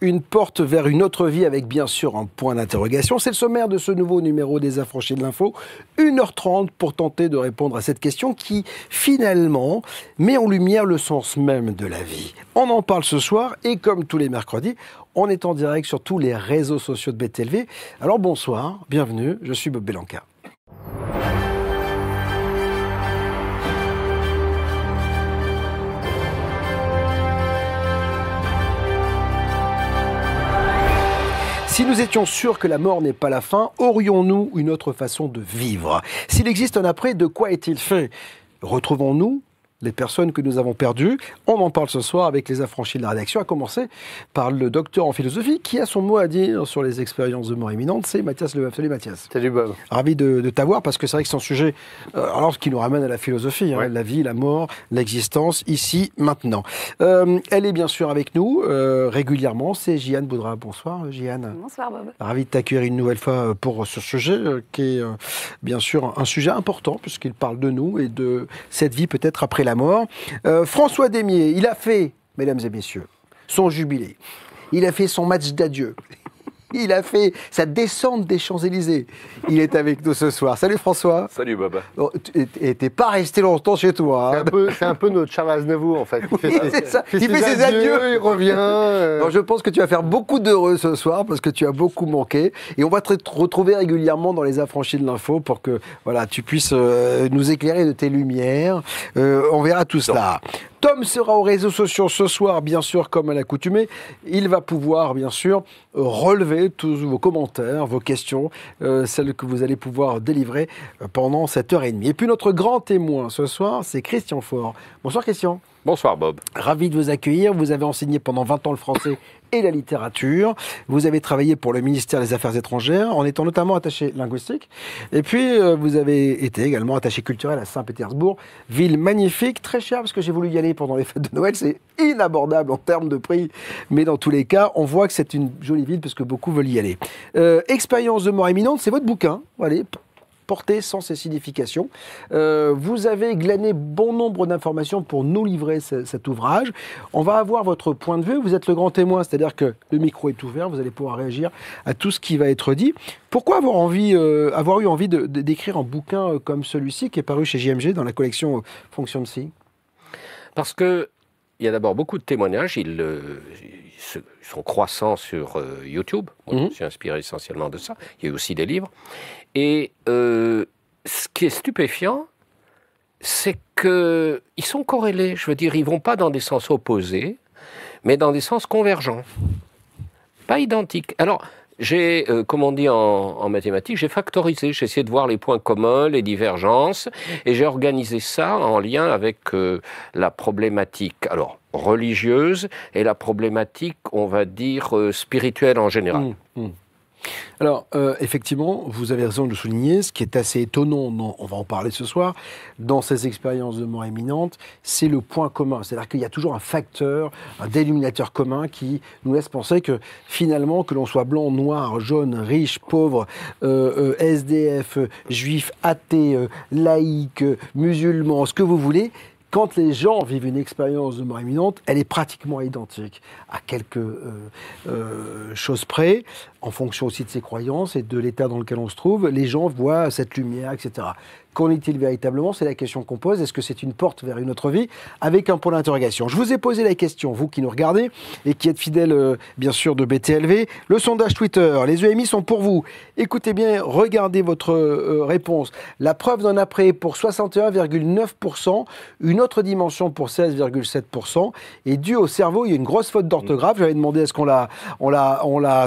une porte vers une autre vie avec bien sûr un point d'interrogation. C'est le sommaire de ce nouveau numéro des Affranchis de l'info. 1h30 pour tenter de répondre à cette question qui finalement met en lumière le sens même de la vie. On en parle ce soir et comme tous les mercredis, on est en direct sur tous les réseaux sociaux de BTLV. Alors bonsoir, bienvenue, je suis Bob Belanca. Si nous étions sûrs que la mort n'est pas la fin, aurions-nous une autre façon de vivre? S'il existe un après, de quoi est-il fait? Retrouvons-nous les personnes que nous avons perdues. On en parle ce soir avec les affranchis de la rédaction, à commencer par le docteur en philosophie qui a son mot à dire sur les expériences de mort imminente, c'est Mathias Lebeuf. Salut Mathias. Salut Bob. Ravi de, t'avoir parce que c'est vrai que c'est un sujet euh, alors, qui nous ramène à la philosophie, hein, la vie, la mort, l'existence, ici, maintenant. Euh, elle est bien sûr avec nous euh, régulièrement, c'est Jeanne Boudra. Bonsoir Jeanne. Bonsoir Bob. Ravi de t'accueillir une nouvelle fois pour ce sujet qui est bien sûr un sujet important puisqu'il parle de nous et de cette vie peut-être après la Euh, François Demier, il a fait, mesdames et messieurs, son jubilé. Il a fait son match d'adieu. Il a fait sa descente des Champs-Élysées. Il est avec nous ce soir. Salut François. Salut Bob. et t'es pas resté longtemps chez toi. Hein. C'est un, peu notre Charles Aznavour en fait. Il fait, ça. il fait ses, adieux, il revient. Euh. je pense que tu vas faire beaucoup d'heureux ce soir parce que tu as beaucoup manqué. Et on va te retrouver régulièrement dans les affranchis de l'info pour que voilà, tu puisses euh, nous éclairer de tes lumières. Euh, on verra tout cela. Tom sera aux réseaux sociaux ce soir, bien sûr, comme à l'accoutumée. Il va pouvoir, bien sûr, relever tous vos commentaires, vos questions, euh, celles que vous allez pouvoir délivrer euh, pendant cette heure et demie. Et puis notre grand témoin ce soir, c'est Christian Faure. Bonsoir Christian. Bonsoir Bob. Ravi de vous accueillir. Vous avez enseigné pendant 20 ans le français et la littérature. Vous avez travaillé pour le ministère des Affaires étrangères en étant notamment attaché linguistique. Et puis euh, vous avez été également attaché culturel à Saint-Pétersbourg, ville magnifique, très chère parce que j'ai voulu y aller pendant les fêtes de Noël. C'est inabordable en termes de prix, mais dans tous les cas, on voit que c'est une jolie ville parce que beaucoup veulent y aller. Euh, expérience de mort imminente, c'est votre bouquin. Allez, portée sans ses significations. Euh, vous avez glané bon nombre d'informations pour nous livrer cet ouvrage. On va avoir votre point de vue. Vous êtes le grand témoin, c'est-à-dire que le micro est ouvert, vous allez pouvoir réagir à tout ce qui va être dit. Pourquoi avoir, envie, euh, avoir eu envie d'écrire un bouquin euh, comme celui-ci qui est paru chez JMG dans la collection Fonction Psy Parce que il y a d'abord beaucoup de témoignages. Ils, sont croissants sur YouTube. Mhm. Je me suis inspiré essentiellement de ça. Il y a aussi des livres. Et euh, ce qui est stupéfiant, c'est qu'ils sont corrélés. Je veux dire, ils vont pas dans des sens opposés, mais dans des sens convergents. Pas identiques. Alors, j'ai, euh, comme on dit en, mathématiques, j'ai factorisé, j'ai essayé de voir les points communs, les divergences, et j'ai organisé ça en lien avec euh, la problématique, alors religieuse, et la problématique, on va dire, spirituelle en général. Mmh, mmh. Alors, euh, effectivement, vous avez raison de le souligner. Ce qui est assez étonnant, on va en parler ce soir, dans ces expériences de mort imminente, c'est le point commun. C'est-à-dire qu'il y a toujours un facteur, un déluminateur commun qui nous laisse penser que finalement, que l'on soit blanc, noir, jaune, riche, pauvre, euh, euh, SDF, juif, athée, laïque, musulman, ce que vous voulez, quand les gens vivent une expérience de mort imminente, elle est pratiquement identique, à quelques choses près en fonction aussi de ses croyances et de l'état dans lequel on se trouve, les gens voient cette lumière, etc. Qu'en est-il véritablement? C'est la question qu'on pose. Est-ce que c'est une porte vers une autre vie? Avec un point d'interrogation. Je vous ai posé la question, vous qui nous regardez et qui êtes fidèles, euh, bien sûr, de BTLV. Le sondage Twitter, les EMI sont pour vous. Écoutez bien, regardez votre euh, réponse. La preuve d'un après pour 61,9%, une autre dimension pour 16,7%. Et dû au cerveau, il y a une grosse faute d'orthographe. J'avais demandé est-ce qu'on la, on la, on la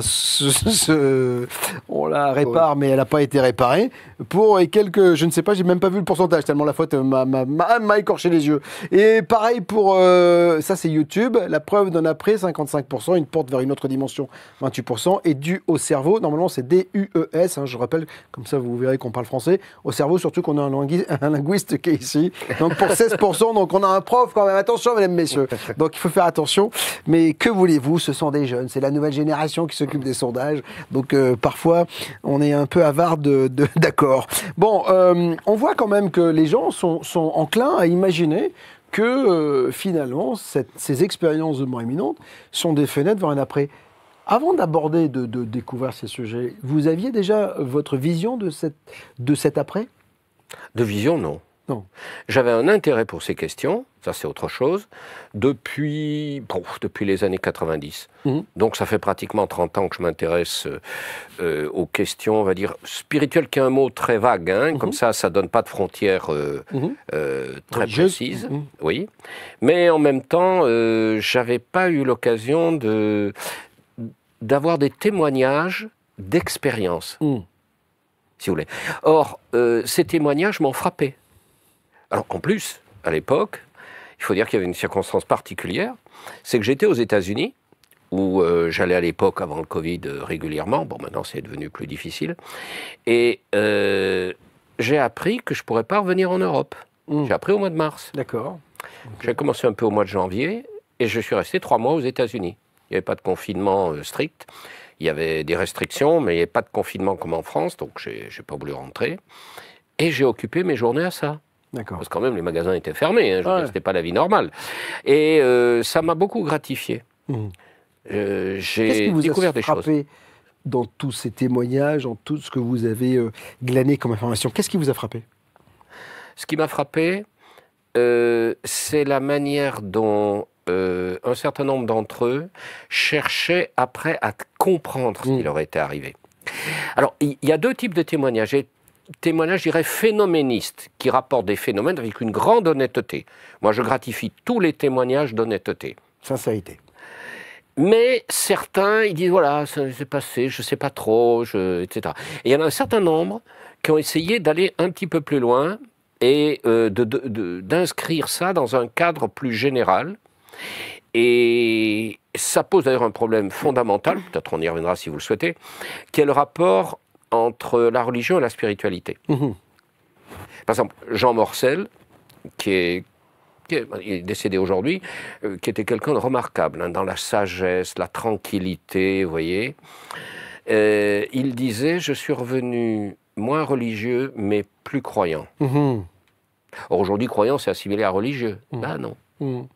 on la répare, mais elle n'a pas été réparée. Pour quelques, je ne sais pas, j'ai même pas vu le pourcentage, tellement la faute m'a écorché les yeux. Et pareil pour, euh, ça c'est YouTube, la preuve d'un après, 55%, une porte vers une autre dimension, 28%, et dû au cerveau, normalement c'est D-U-E-S, hein, je rappelle, comme ça vous verrez qu'on parle français, au cerveau, surtout qu'on a un, un, linguiste qui est ici. Donc pour 16%, donc on a un prof quand même, attention mesdames, messieurs. Donc il faut faire attention, mais que voulez-vous, ce sont des jeunes, c'est la nouvelle génération qui s'occupe des sondages. Donc euh, parfois, on est un peu avare d'accord. bon, euh, on voit quand même que les gens sont, enclins à imaginer que euh, finalement, ces expériences de mort imminente sont des fenêtres vers un après. Avant d'aborder, de, de découvrir ces sujets, vous aviez déjà votre vision de, cette, de cet après? De vision, non. Non. J'avais un intérêt pour ces questions, ça c'est autre chose, depuis, bon, depuis les années 90. Mhm. Donc ça fait pratiquement 30 ans que je m'intéresse euh, aux questions, on va dire, spirituelles, qui est un mot très vague, hein, comme ça ça donne pas de frontières euh, Mhm. euh, très précises. Mhm. Oui. Mais en même temps, j'avais pas eu l'occasion de d'avoir des témoignages d'expérience Mhm. si vous voulez. Or, ces témoignages m'ont frappé. Alors qu'en plus, à l'époque, il faut dire qu'il y avait une circonstance particulière, c'est que j'étais aux États-Unis, où euh, j'allais à l'époque avant le Covid euh, régulièrement, bon maintenant c'est devenu plus difficile, et euh, j'ai appris que je pourrais pas revenir en Europe. Mhm. J'ai appris au mois de mars. D'accord. J'ai commencé un peu au mois de janvier, et je suis resté trois mois aux États-Unis. Il n'y avait pas de confinement strict. Il y avait des restrictions, mais il n'y avait pas de confinement comme en France, donc j'ai n'ai pas voulu rentrer. Et j'ai occupé mes journées à ça. Parce que quand même, les magasins étaient fermés. Hein, Ouais. dire, c'était pas la vie normale. Et euh, ça m'a beaucoup gratifié. Mhm. Euh, Qu'est-ce qui j'ai vous découvert a des choses. frappé dans tous ces témoignages, dans tout ce que vous avez euh, glané comme information? Qu'est-ce qui vous a frappé? Ce qui m'a frappé, euh, c'est la manière dont un certain nombre d'entre eux cherchaient après à comprendre ce Mm. qui leur était arrivé. Alors, il y, a deux types de témoignages. Et témoignages, je dirais, phénoménistes, qui rapportent des phénomènes avec une grande honnêteté. Moi, je gratifie tous les témoignages d'honnêteté. Sincérité. Mais certains, ils disent voilà, ça s'est passé, je sais pas trop, je, etc. Et il y en a un certain nombre qui ont essayé d'aller un petit peu plus loin et euh, d'inscrire ça dans un cadre plus général. Et ça pose d'ailleurs un problème fondamental, peut-être on y reviendra si vous le souhaitez, qui est le rapport entre la religion et la spiritualité. Mhm. Par exemple, Jean Morcel, qui est, qui est- il est décédé aujourd'hui, euh, qui était quelqu'un de remarquable, hein, dans la sagesse, la tranquillité, vous voyez. Euh, il disait, je suis revenu moins religieux, mais plus croyant. Or, aujourd'hui, croyant, c'est assimilé à religieux. Ah non. Mhm.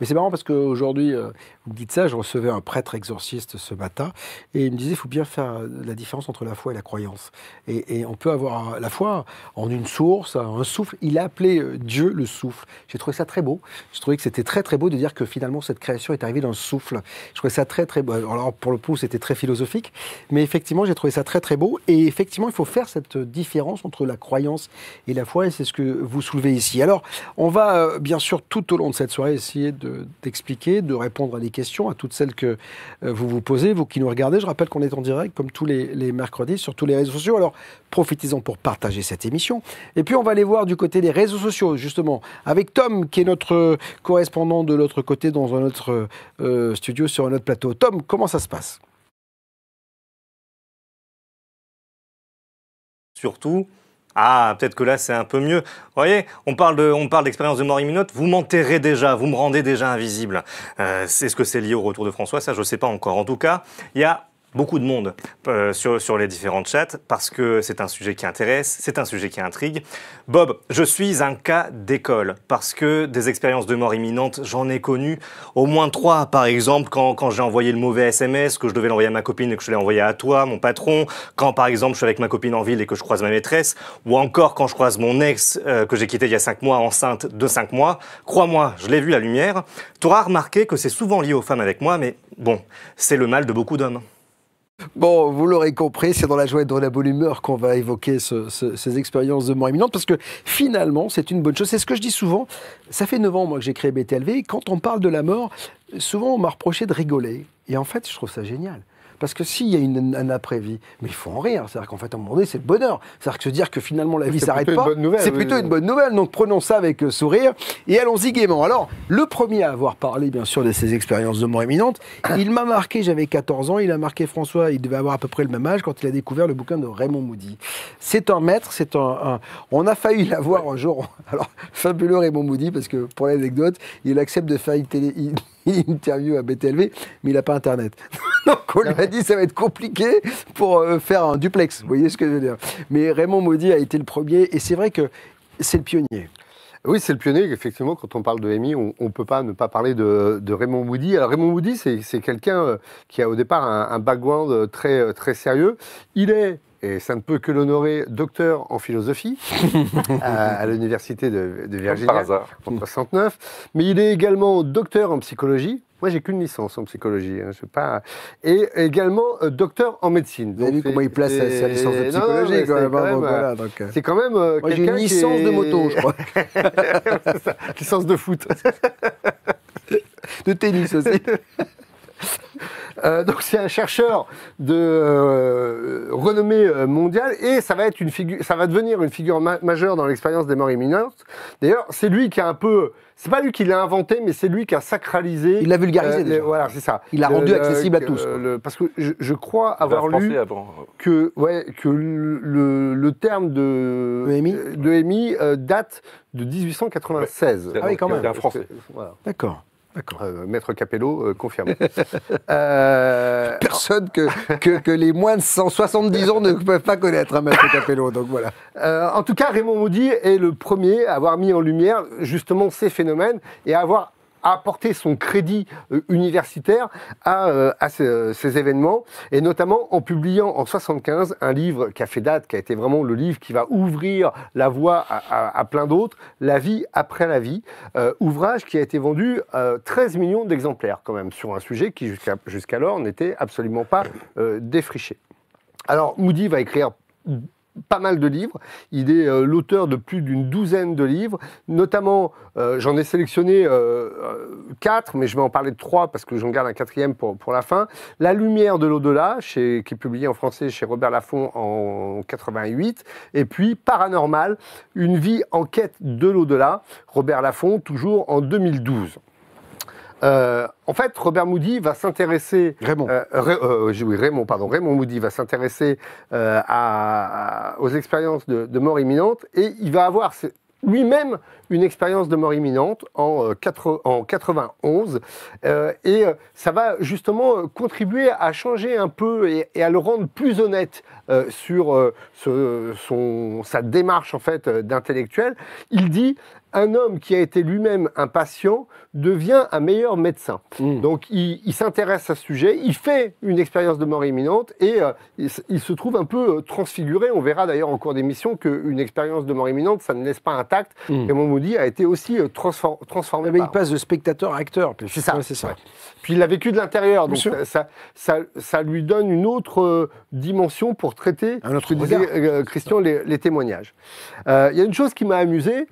Mais c'est marrant parce qu'aujourd'hui, euh, vous me dites ça, je recevais un prêtre exorciste ce matin et il me disait il faut bien faire la différence entre la foi et la croyance. Et, et on peut avoir la foi en une source, un souffle. Il a appelé euh, Dieu le souffle. J'ai trouvé ça très beau. Je trouvais que c'était très très beau de dire que finalement cette création est arrivée dans le souffle. Je trouvais ça très très beau. Alors pour le coup, c'était très philosophique, mais effectivement, j'ai trouvé ça très très beau. Et effectivement, il faut faire cette différence entre la croyance et la foi, et c'est ce que vous soulevez ici. Alors, on va euh, bien sûr tout au long de cette soirée essayer de- d'expliquer, de, répondre à des questions, à toutes celles que euh, vous vous posez, vous qui nous regardez. Je rappelle qu'on est en direct, comme tous les, mercredis, sur tous les réseaux sociaux. Alors, profitez-en pour partager cette émission. Et puis, on va aller voir du côté des réseaux sociaux, justement, avec Tom, qui est notre correspondant de l'autre côté, dans un autre euh, studio, sur un autre plateau. Tom, comment ça se passe? Surtout. Ah, peut-être que là c'est un peu mieux. Vous voyez, on parle de, on parle d'expérience de mort imminente. Vous m'enterrez déjà, vous me rendez déjà invisible. Euh, c'est ce que c'est lié au retour de François, ça je sais pas encore. En tout cas, il y a beaucoup de monde euh, sur, sur les différentes chats parce que c'est un sujet qui intéresse, c'est un sujet qui intrigue. Bob, je suis un cas d'école parce que des expériences de mort imminente, j'en ai connu au moins trois. Par exemple, quand, quand j'ai envoyé le mauvais SMS, que je devais l'envoyer à ma copine et que je l'ai envoyé à toi, mon patron. Quand par exemple je suis avec ma copine en ville et que je croise ma maîtresse. Ou encore quand je croise mon ex euh, que j'ai quitté il y a cinq mois, enceinte de cinq mois. Crois-moi, je l'ai vu la lumière. Tu auras remarqué que c'est souvent lié aux femmes avec moi, mais bon, c'est le mal de beaucoup d'hommes. Bon, vous l'aurez compris, c'est dans la joie et dans la bonne humeur qu'on va évoquer ce- ce- ces expériences de mort imminente, parce que finalement, c'est une bonne chose. C'est ce que je dis souvent. Ça fait 9 ans, moi, que j'ai créé BTLV. et Quand on parle de la mort, souvent, on m'a reproché de rigoler. Et en fait, je trouve ça génial. Parce que s'il y a une, un après-vie, mais il faut en rire. C'est-à-dire qu'en fait, à un moment donné, c'est le bonheur. C'est-à-dire que se dire que finalement la vie s'arrête plutôt une pas, bonne nouvelle, c'est oui, plutôt oui. une bonne nouvelle. Donc prenons ça avec euh, sourire et allons-y gaiement. Alors, le premier à avoir parlé, bien sûr, de ses expériences de mort imminente, il m'a marqué, j'avais 14 ans, il a marqué François, il devait avoir à peu près le même âge quand il a découvert le bouquin de Raymond Moody. C'est un maître, c'est un, un- On a failli l'avoir un jour. Alors, fabuleux Raymond Moody, parce que pour l'anecdote, il accepte de faire une, interview à BTLV, mais il n'a pas Internet. Donc on lui a dit ça va être compliqué pour euh, faire un duplex. Vous voyez ce que je veux dire Mais Raymond Moody a été le premier, et c'est vrai que c'est le pionnier. Oui, c'est le pionnier. Effectivement, quand on parle de Amy, on ne peut pas ne pas parler de, Raymond Moody. Alors, Raymond Moody, c'est quelqu'un euh, qui a au départ un, un background euh, très, très sérieux. Il est, et ça ne peut que l'honorer, docteur en philosophie à, à l'université de, de hasard. en 69. Mais il est également docteur en psychologie. Moi, j'ai qu'une licence en psychologie. hein, je sais pas. Et également euh, docteur en médecine. Vous avez vu comment il place sa, licence de non, psychologie c'est quand même, euh, voilà, donc, euh, C'est quand même. euh, Moi, j'ai une licence de moto, je crois. Ça, licence de foot. De tennis aussi. Euh, donc c'est un chercheur de euh, renommée euh, mondiale et ça va être une figure, ça va devenir une figure ma- majeure dans l'expérience des morts imminentes. D'ailleurs, c'est lui qui a un peu, c'est pas lui qui l'a inventé, mais c'est lui qui a sacralisé. Il l'a vulgarisé euh, les- déjà. voilà, c'est ça. Il l'a rendu le- accessible à tous, le- parce que je, je crois avoir lu avant. que, ouais, que le, le- le terme de De euh, date de 1896. Ouais. Ah oui, quand même. il est un Français. Voilà. D'accord. D'accord. Euh, Maître Capello euh, confirme. Euh, Personne que, que, que les moins de 170 ans ne peuvent pas connaître, hein, Maître Capello. Donc voilà. En tout cas, Raymond Moody est le premier à avoir mis en lumière justement ces phénomènes et à avoir apporté son crédit euh, universitaire à, euh, ces, événements, et notamment en publiant en 75 un livre qui a fait date, qui a été vraiment le livre qui va ouvrir la voie à, plein d'autres, La vie après la vie, euh, ouvrage qui a été vendu euh, 13 millions d'exemplaires quand même, sur un sujet qui jusqu'alors n'était absolument pas défriché. Alors Moody va écrire pas mal de livres. Il est euh, l'auteur de plus d'une douzaine de livres, notamment, euh, j'en ai sélectionné euh, quatre, mais je vais en parler de trois parce que j'en garde un quatrième pour, pour la fin. La lumière de l'au-delà, qui est publié en français chez Robert Laffont en 88, et puis Paranormal, une vie en quête de l'au-delà, Robert Laffont, toujours en 2012. Euh, en fait, Robert Moody va s'intéresser Raymond. euh, Ray- euh, oui, Raymond, pardon, Raymond Moody va s'intéresser aux expériences de, de mort imminente et il va avoir lui-même une expérience de mort imminente en, euh, quatre- en 91 euh, et ça va justement contribuer à changer un peu et, et à le rendre plus honnête sur ce- son, sa démarche en fait d'intellectuel. Il dit un homme qui a été lui-même un patient devient un meilleur médecin. Mm. Donc il, il s'intéresse à ce sujet, il fait une expérience de mort imminente et euh, il, se trouve un peu euh, transfiguré. On verra d'ailleurs en cours d'émission qu'une expérience de mort imminente, ça ne laisse pas intact. Mm. Et mon Moody a été aussi euh, transfor- transformé. Mais il passe de spectateur à acteur. C'est ça. Ouais, c'est ça. Ouais. Puis il l'a vécu de l'intérieur, donc ça, ça, ça, ça lui donne une autre euh, dimension pour traiter, Un autre disait euh, Christian, les, les témoignages. Il y a une chose qui m'a amusé,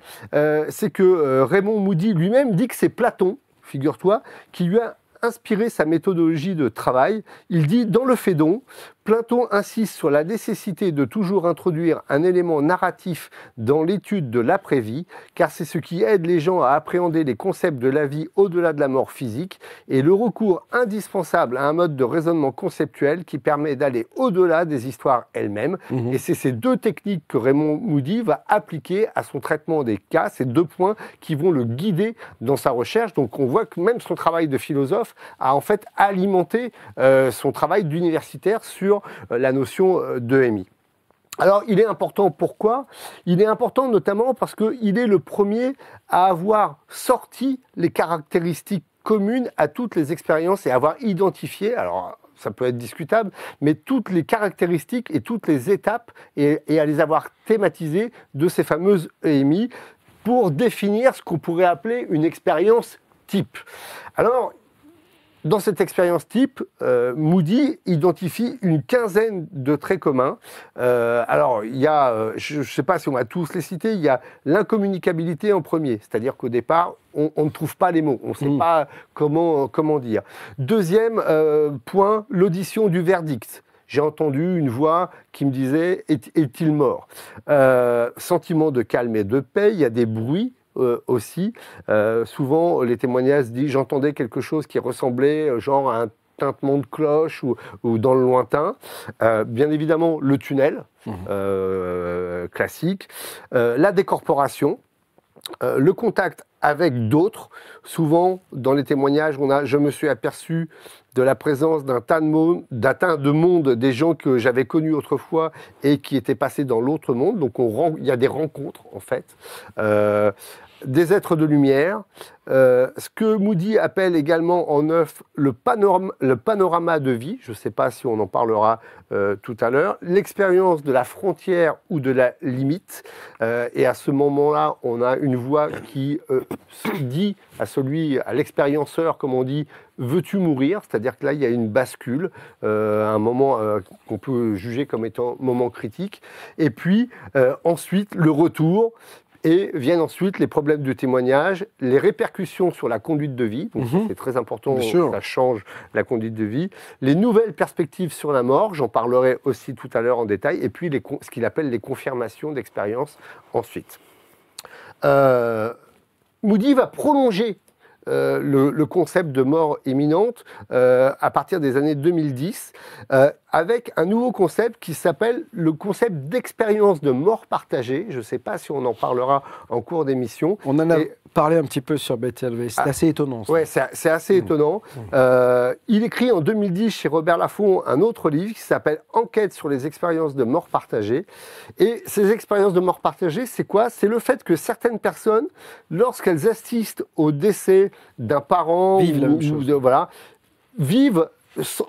c'est que euh, Raymond Moody lui-même dit que c'est Platon, figure-toi, qui lui a inspiré sa méthodologie de travail. Il dit, dans le Phédon, Platon insiste sur la nécessité de toujours introduire un élément narratif dans l'étude de l'après-vie, car c'est ce qui aide les gens à appréhender les concepts de la vie au-delà de la mort physique, et le recours indispensable à un mode de raisonnement conceptuel qui permet d'aller au-delà des histoires elles-mêmes. Mhm. Et c'est ces deux techniques que Raymond Moody va appliquer à son traitement des cas, ces deux points qui vont le guider dans sa recherche. Donc on voit que même son travail de philosophe a en fait alimenté euh, son travail d'universitaire sur euh, la notion euh, de MI. Alors, il est important pourquoi? Il est important notamment parce qu'il est le premier à avoir sorti les caractéristiques communes à toutes les expériences et avoir identifié, alors ça peut être discutable, mais toutes les caractéristiques et toutes les étapes et, à les avoir thématisées de ces fameuses EMI pour définir ce qu'on pourrait appeler une expérience type. Alors, dans cette expérience type, euh, Moody identifie une quinzaine de traits communs. Euh, alors, il y a, euh, je ne sais pas si on va tous les citer, il y a l'incommunicabilité en premier, c'est-à-dire qu'au départ, on, on ne trouve pas les mots, on ne sait Mm. pas comment, comment dire. Deuxième euh, point, l'audition du verdict. J'ai entendu une voix qui me disait Est- Est-il mort? Sentiment de calme et de paix, il y a des bruits euh, aussi. Euh, souvent, les témoignages disent J'entendais quelque chose qui ressemblait, euh, genre, à un tintement de cloche ou, ou dans le lointain. Euh, bien évidemment, le tunnel, euh, classique. La décorporation. Le contact avec d'autres. Souvent, dans les témoignages, on a je me suis aperçu de la présence d'un tas de monde, des gens que j'avais connus autrefois et qui étaient passés dans l'autre monde. Donc il y a des rencontres en fait. Euh, des êtres de lumière, euh, ce que Moody appelle également en neuf le, panorama, de vie, je ne sais pas si on en parlera euh, tout à l'heure, l'expérience de la frontière ou de la limite, Euh, et à ce moment-là, on a une voix qui dit à celui, à l'expérienceur, comme on dit, veux-tu mourir? C'est-à-dire que là, il y a une bascule, un moment qu'on peut juger comme étant moment critique, et puis ensuite le retour. Et viennent ensuite les problèmes de témoignage, les répercussions sur la conduite de vie, donc Mhm. c'est très important, ça change la conduite de vie, les nouvelles perspectives sur la mort, j'en parlerai aussi tout à l'heure en détail, et puis les ce qu'il appelle les confirmations d'expérience ensuite. Euh, Moody va prolonger euh, le, le concept de mort imminente euh, à partir des années 2010 euh, avec un nouveau concept qui s'appelle le concept d'expérience de mort partagée. Je ne sais pas si on en parlera en cours d'émission. On en a Et- parlé un petit peu sur BTLV. C'est Ah. assez étonnant. ça. Ouais, c'est c'est assez étonnant. Il écrit en 2010 chez Robert Laffont un autre livre qui s'appelle Enquête sur les expériences de mort partagée. Et ces expériences de mort partagée, c'est quoi? C'est le fait que certaines personnes, lorsqu'elles assistent au décès d'un parent Vivent ou- de- voilà, vivent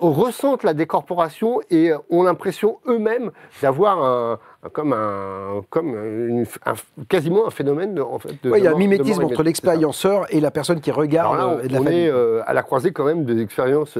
ressentent la décorporation et ont l'impression eux-mêmes d'avoir un, comme un comme une- un- quasiment un phénomène de, en fait, de, Ouais, il y a un mort- mimétisme entre l'expérienceur et la personne qui regarde Alors là, euh, de la on famille. est euh, à la croisée quand même des expériences.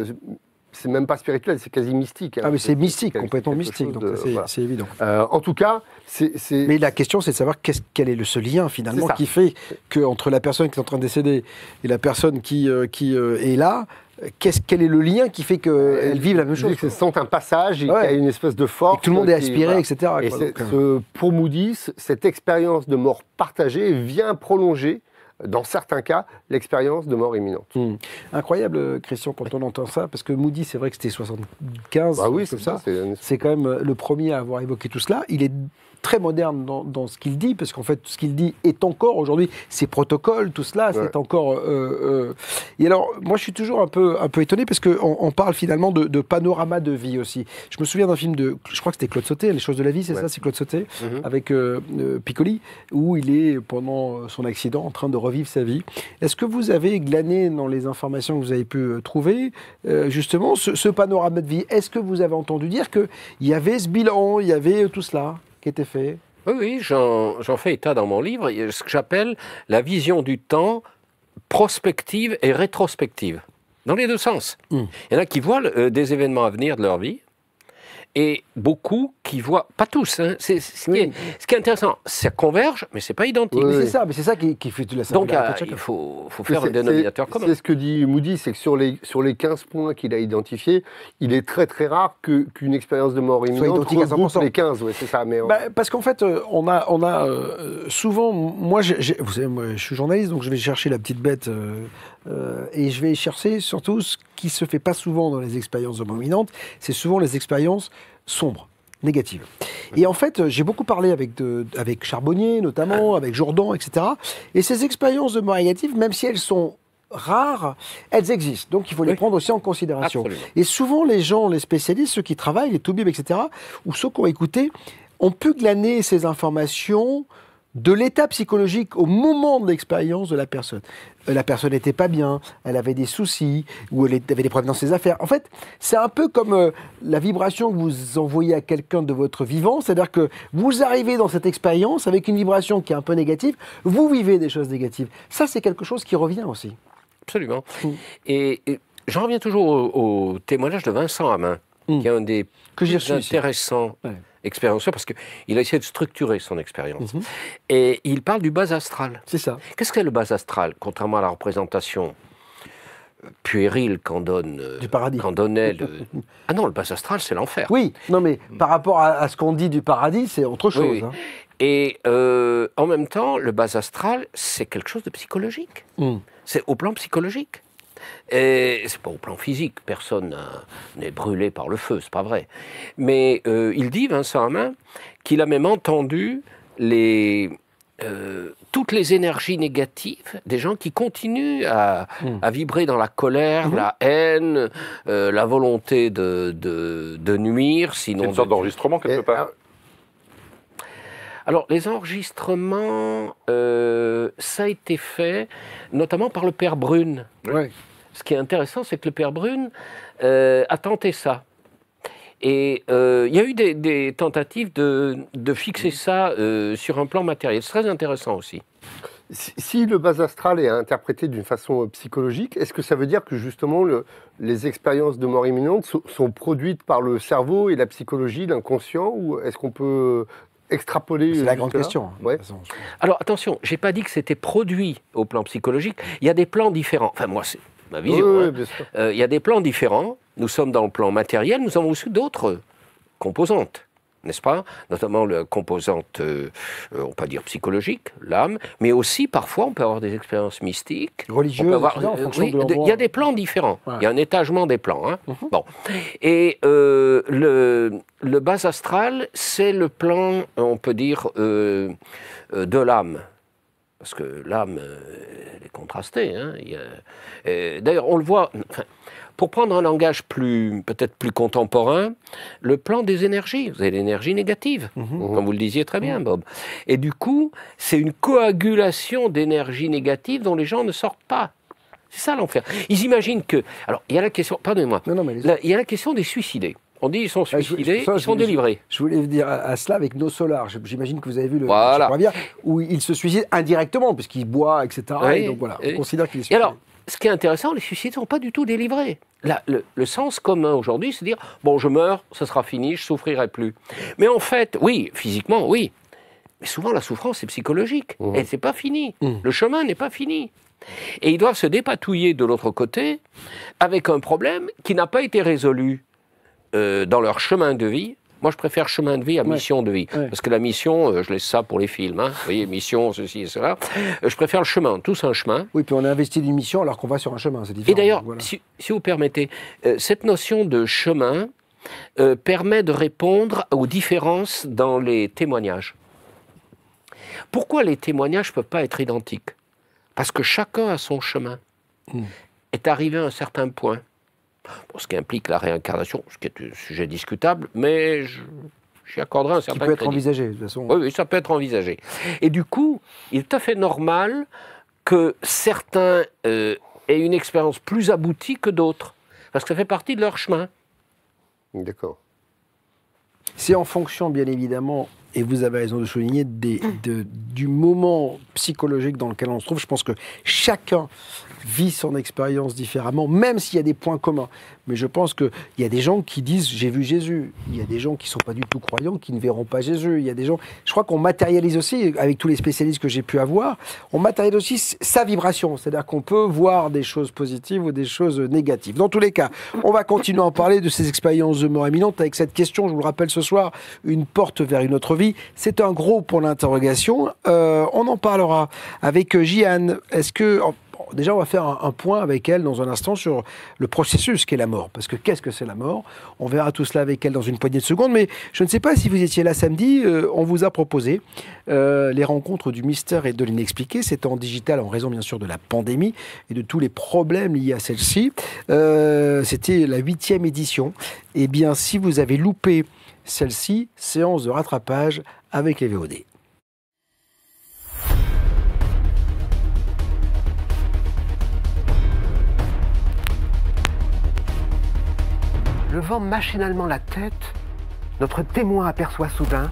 C'est même pas spirituel, c'est quasi mystique. ah, mais c'est mystique, complètement mystique. Donc de- c'est voilà. évident. Euh, en tout cas, c'est. Mais la question, c'est de savoir qu'est-ce- quel est le, ce lien finalement qui fait que entre la personne qui est en train de décéder et la personne qui, euh, qui euh, est là, euh, qu'est-ce- quel est le lien qui fait qu'elles vivent la même chose quoi. sentent un passage, et Ouais. qu'il y a une espèce de Et force. que tout le monde est qui- aspiré, voilà. etc. Et quoi. c'est- Donc, ce- pour Moody, cette expérience de mort partagée vient prolonger, dans certains cas, l'expérience de mort imminente. hmm. Incroyable, euh, Christian, quand on entend ça, parce que Moody, c'est vrai que c'était 75, Ah oui, c'est ça. C'est quand même euh, le premier à avoir évoqué tout cela. Il est très moderne dans, dans ce qu'il dit, parce qu'en fait, ce qu'il dit est encore aujourd'hui, ces protocoles, tout cela, Ouais. c'est encore. euh, euh, Et alors, moi, je suis toujours un peu, un peu étonné, parce qu'on on parle finalement de, de panorama de vie aussi. Je me souviens d'un film de, je crois que c'était Claude Sauté, Les choses de la vie, c'est Ouais. ça, c'est Claude Sauté, Mhm. avec euh, Piccoli, où il est, pendant son accident, en train de revivre sa vie. Est-ce que vous avez glané dans les informations que vous avez pu trouver, justement, ce, ce panorama de vie? Est-ce que vous avez entendu dire qu'il y avait ce bilan, il y avait tout cela? Qui était fait Oui, oui, j'en fais état dans mon livre. Il y a ce que j'appelle la vision du temps prospective et rétrospective. Dans les deux sens. Mm. Il y en a qui voient euh, des événements à venir de leur vie. Et beaucoup qui voient, pas tous, hein, c'est, ce, qui Oui. est, ce qui est intéressant, ça converge, mais c'est pas identique. Oui, c'est ça, mais c'est ça qui, qui fait toute la Donc singularité euh, de il faut, faire un c'est- dénominateur commun. C'est ce que dit Moody, c'est que sur les, sur les 15 points qu'il a identifiés, il est très très rare qu'une expérience de mort imminente identique à regroupe 100%. les 15, ouais, c'est ça. Mais, Bah, parce qu'en fait, euh, on a, on a euh, souvent, moi, vous savez, moi, je suis journaliste, donc je vais chercher la petite bête euh, euh, et je vais chercher surtout ce qui se fait pas souvent dans les expériences imminente, c'est souvent les expériences sombres, négatives. Et en fait, euh, j'ai beaucoup parlé avec, de- avec Charbonnier, notamment, avec Jourdan, etc. Et ces expériences de mort négative, même si elles sont rares, elles existent. Donc il faut les Oui. prendre aussi en considération. Absolument. Et souvent, les gens, les spécialistes, ceux qui travaillent, les toubibs, etc., ou ceux qui ont écouté, ont pu glaner ces informations de l'état psychologique au moment de l'expérience de la personne. Euh, La personne n'était pas bien, elle avait des soucis, ou elle avait des problèmes dans ses affaires. En fait, c'est un peu comme euh, la vibration que vous envoyez à quelqu'un de votre vivant, c'est-à-dire que vous arrivez dans cette expérience avec une vibration qui est un peu négative, vous vivez des choses négatives. Ça, c'est quelque chose qui revient aussi. Absolument. Mm. Et, et j'en reviens toujours au, au témoignage de Vincent Hamin, Mm. qui est un des Que plus intéressants Ouais. Expérienceurs, parce qu'il a essayé de structurer son expérience. Mhm. Et il parle du bas astral. C'est ça. Qu'est-ce que le bas astral Contrairement à la représentation puérile qu'en donne, euh, Du paradis. qu'en donnait le... Ah non, le bas astral, c'est l'enfer. Oui, non mais par rapport à, à ce qu'on dit du paradis, c'est autre chose. Oui, oui. hein. Et euh, en même temps, le bas astral, c'est quelque chose de psychologique. Mm. C'est au plan psychologique. Et c'est pas au plan physique, personne n'est brûlé par le feu, c'est pas vrai. Mais euh, il dit, Vincent Hamin, qu'il a même entendu les, euh, toutes les énergies négatives, des gens qui continuent à, Mm. à vibrer dans la colère, Mhm. la haine, euh, la volonté de, de, de nuire, C'est sinon une sorte de- d'enregistrement quelque Et, part. Alors, les enregistrements, euh, ça a été fait notamment par le père Brune. Ouais. Ce qui est intéressant, c'est que le père Brune euh, a tenté ça. Et euh, il y a eu des, des tentatives de, de fixer ça euh, sur un plan matériel. C'est très intéressant aussi. Si, si le bas astral est interprété d'une façon psychologique, est-ce que ça veut dire que justement le- les expériences de mort imminente so- sont produites par le cerveau et la psychologie, l'inconscient, ou est-ce qu'on peut extrapoler C'est la grande question. hein, Ouais. façon. Alors attention, j'ai pas dit que c'était produit au plan psychologique. Il y a des plans différents. Enfin, moi, c'est ma vision. Oui, oui, hein. bien sûr. Euh, il y a des plans différents. Nous sommes dans le plan matériel, nous avons aussi d'autres composantes, n'est-ce pas? Notamment la composante, euh, euh, on peut dire psychologique, l'âme, mais aussi parfois on peut avoir des expériences mystiques. On Religieuse, peut avoir- etc., en euh, oui, il y a des plans différents. Ouais. Il y a un étagement des plans. hein. Mhm. Bon. Et euh, le, le bas astral, c'est le plan, on peut dire, de l'âme. Parce que l'âme, euh, elle est contrastée. hein. D'ailleurs, on le voit. pour prendre un langage plus, peut-être plus contemporain, le plan des énergies. Vous avez l'énergie négative, Mhm. comme vous le disiez très bien, Bob. Et du coup, c'est une coagulation d'énergie négative dont les gens ne sortent pas. C'est ça l'enfer. Ils imaginent que. Alors, il y a la question. Pardonnez-moi. Non, non, mais Il y a la question des suicidés. On dit ils sont Ah, je- suicidés, ça, ils sont je- délivrés. Je voulais dire à, à cela avec nos solars. Je- J'imagine que vous avez vu le Voilà. où il se suicide indirectement, puisqu'il boit, etc. Oui, et donc voilà, on considère qu'il est Et alors, ce qui est intéressant, les suicides ne sont pas du tout délivrés. Là, le, le sens commun aujourd'hui, c'est de dire bon, je meurs, ça sera fini, je souffrirai plus. Mais en fait, oui, physiquement, oui. Mais souvent, la souffrance est psychologique. Mhm. Et c'est pas fini. Mhm. Le chemin n'est pas fini. Et ils doivent se dépatouiller de l'autre côté avec un problème qui n'a pas été résolu euh, dans leur chemin de vie. Moi, je préfère chemin de vie à Ouais. mission de vie. Ouais. Parce que la mission, euh, je laisse ça pour les films. hein. Vous voyez, mission, ceci et cela. Euh, je préfère le chemin. Tous un chemin. Oui, puis on a investi d'une mission alors qu'on va sur un chemin, c'est différent. Et d'ailleurs, Voilà. si, si vous permettez, euh, cette notion de chemin permet de répondre aux différences dans les témoignages. Pourquoi les témoignages ne peuvent pas être identiques? Parce que chacun a son chemin, Mm. est arrivé à un certain point. Bon, ce qui implique la réincarnation, ce qui est un sujet discutable, mais je- j'y accorderai un qui certain peut être crédit. envisagé, de toute façon. Oui, oui, ça peut être envisagé. Et du coup, il est tout à fait normal que certains euh, aient une expérience plus aboutie que d'autres, parce que ça fait partie de leur chemin. D'accord. C'est en fonction, bien évidemment, et vous avez raison de souligner, des- de- du moment psychologique dans lequel on se trouve. Je pense que chacun vit son expérience différemment, même s'il y a des points communs. Mais je pense qu'il y a des gens qui disent j'ai vu Jésus. Il y a des gens qui ne sont pas du tout croyants qui ne verront pas Jésus. Il y a des gens. Je crois qu'on matérialise aussi, avec tous les spécialistes que j'ai pu avoir, on matérialise aussi sa vibration. C'est-à-dire qu'on peut voir des choses positives ou des choses négatives. Dans tous les cas, on va continuer à en parler de ces expériences de mort imminente avec cette question, je vous le rappelle ce soir, une porte vers une autre vie. C'est un gros point d'interrogation. Euh, on en parlera avec Jiane. Est-ce que. Déjà, on va faire un, un point avec elle dans un instant sur le processus qu'est la mort. Parce que qu'est-ce que c'est la mort? On verra tout cela avec elle dans une poignée de secondes. Mais je ne sais pas si vous étiez là samedi. euh, on vous a proposé euh, les rencontres du mystère et de l'inexpliqué. C'est en digital en raison bien sûr de la pandémie et de tous les problèmes liés à celle-ci. Euh, C'était la huitième édition. Eh bien, si vous avez loupé celle-ci, séance de rattrapage avec les VOD. Levant machinalement la tête, notre témoin aperçoit soudain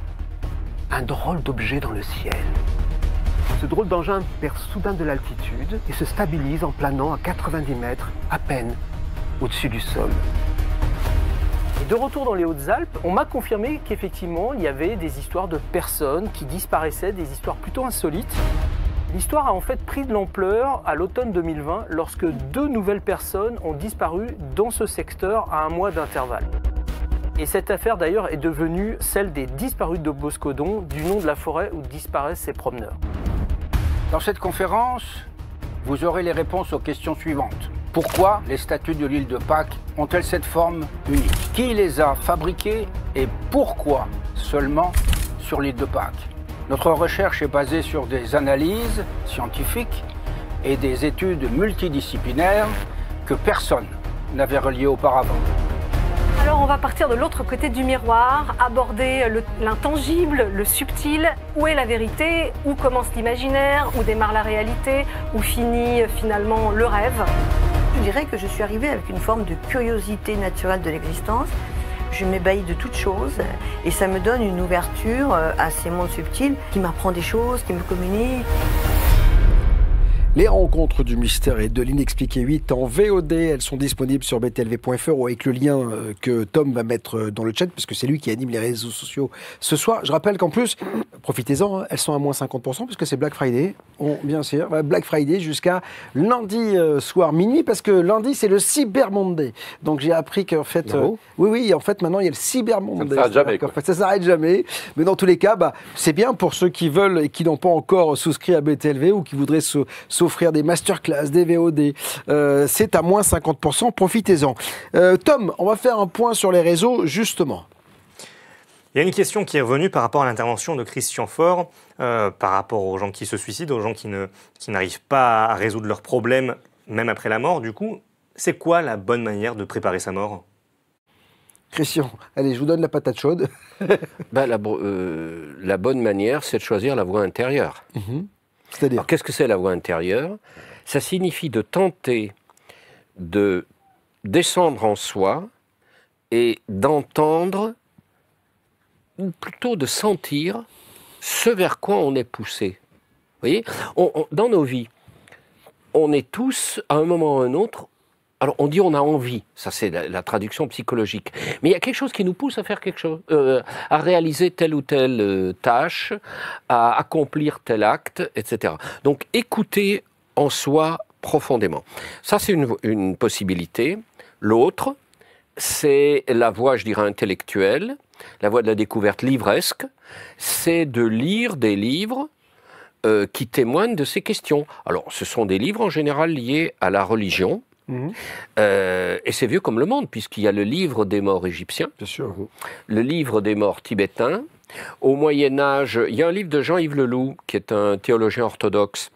un drôle d'objet dans le ciel. Ce drôle d'engin perd soudain de l'altitude et se stabilise en planant à 90 mètres à peine au-dessus du sol. Et de retour dans les Hautes-Alpes, on m'a confirmé qu'effectivement, il y avait des histoires de personnes qui disparaissaient, des histoires plutôt insolites. L'histoire a en fait pris de l'ampleur à l'automne 2020 lorsque deux nouvelles personnes ont disparu dans ce secteur à un mois d'intervalle. Et cette affaire d'ailleurs est devenue celle des disparus de Boscodon, du nom de la forêt où disparaissent ces promeneurs. Dans cette conférence, vous aurez les réponses aux questions suivantes. Pourquoi les statues de l'île de Pâques ont-elles cette forme unique? Qui les a fabriquées et pourquoi seulement sur l'île de Pâques? Notre recherche est basée sur des analyses scientifiques et des études multidisciplinaires que personne n'avait reliées auparavant. Alors on va partir de l'autre côté du miroir, aborder le- l'intangible, le subtil. Où est la vérité? Où commence l'imaginaire? Où démarre la réalité? Où finit euh, finalement le rêve? Je dirais que je suis arrivée avec une forme de curiosité naturelle de l'existence. Je m'ébahis de toutes choses et ça me donne une ouverture euh, à ces mondes subtils qui m'apprend des choses, qui me communique. Les rencontres du mystère et de l'inexpliqué 8 en VOD, elles sont disponibles sur btlv.fr ou avec le lien euh, que Tom va mettre euh, dans le chat, puisque c'est lui qui anime les réseaux sociaux ce soir. Je rappelle qu'en plus, profitez-en, hein, elles sont à moins 50%, puisque c'est Black Friday. On, bien sûr, bah, Black Friday jusqu'à lundi euh, soir minuit, parce que lundi, c'est le Cyber Monday. Donc j'ai appris qu'en fait... Euh, oui, oui, en fait, maintenant, il y a le Cyber Monday. s'arrête jamais, C'est-à-dire quoi. qu'en fait, ça s'arrête jamais. Mais dans tous les cas, bah, c'est bien pour ceux qui veulent et qui n'ont pas encore souscrit à BTLV ou qui voudraient se- s'offrir des masterclass, des VOD. Euh, c'est à moins 50%, profitez-en. Euh, Tom, on va faire un point sur les réseaux, justement. Il y a une question qui est revenue par rapport à l'intervention de Christian Faure, euh, par rapport aux gens qui se suicident, aux gens qui ne- qui n'arrivent pas à résoudre leurs problèmes, même après la mort. Du coup, c'est quoi la bonne manière de préparer sa mort? Christian, allez, je vous donne la patate chaude. Ben, la, bo- euh, la bonne manière, c'est de choisir la voie intérieure. C'est-à-dire qu'est-ce que c'est la voie intérieure? Ça signifie de tenter de descendre en soi et d'entendre, ou plutôt de sentir, ce vers quoi on est poussé. Vous voyez? Dans nos vies, on est tous, à un moment ou à un autre, alors on dit on a envie, ça c'est la, traduction psychologique, mais il y a quelque chose qui nous pousse à faire quelque chose, euh, à réaliser telle ou telle euh, tâche, à accomplir tel acte, etc. Donc écouter en soi profondément. Ça c'est une, une possibilité. L'autre, c'est la voie, je dirais, intellectuelle, la voie de la découverte livresque, c'est de lire des livres euh, qui témoignent de ces questions. Alors, ce sont des livres en général liés à la religion, Mhm. euh, et c'est vieux comme le monde, puisqu'il y a le livre des morts égyptiens, Bien sûr. le livre des morts tibétains. Au Moyen Âge, il y a un livre de Jean-Yves Leloup, qui est un théologien orthodoxe,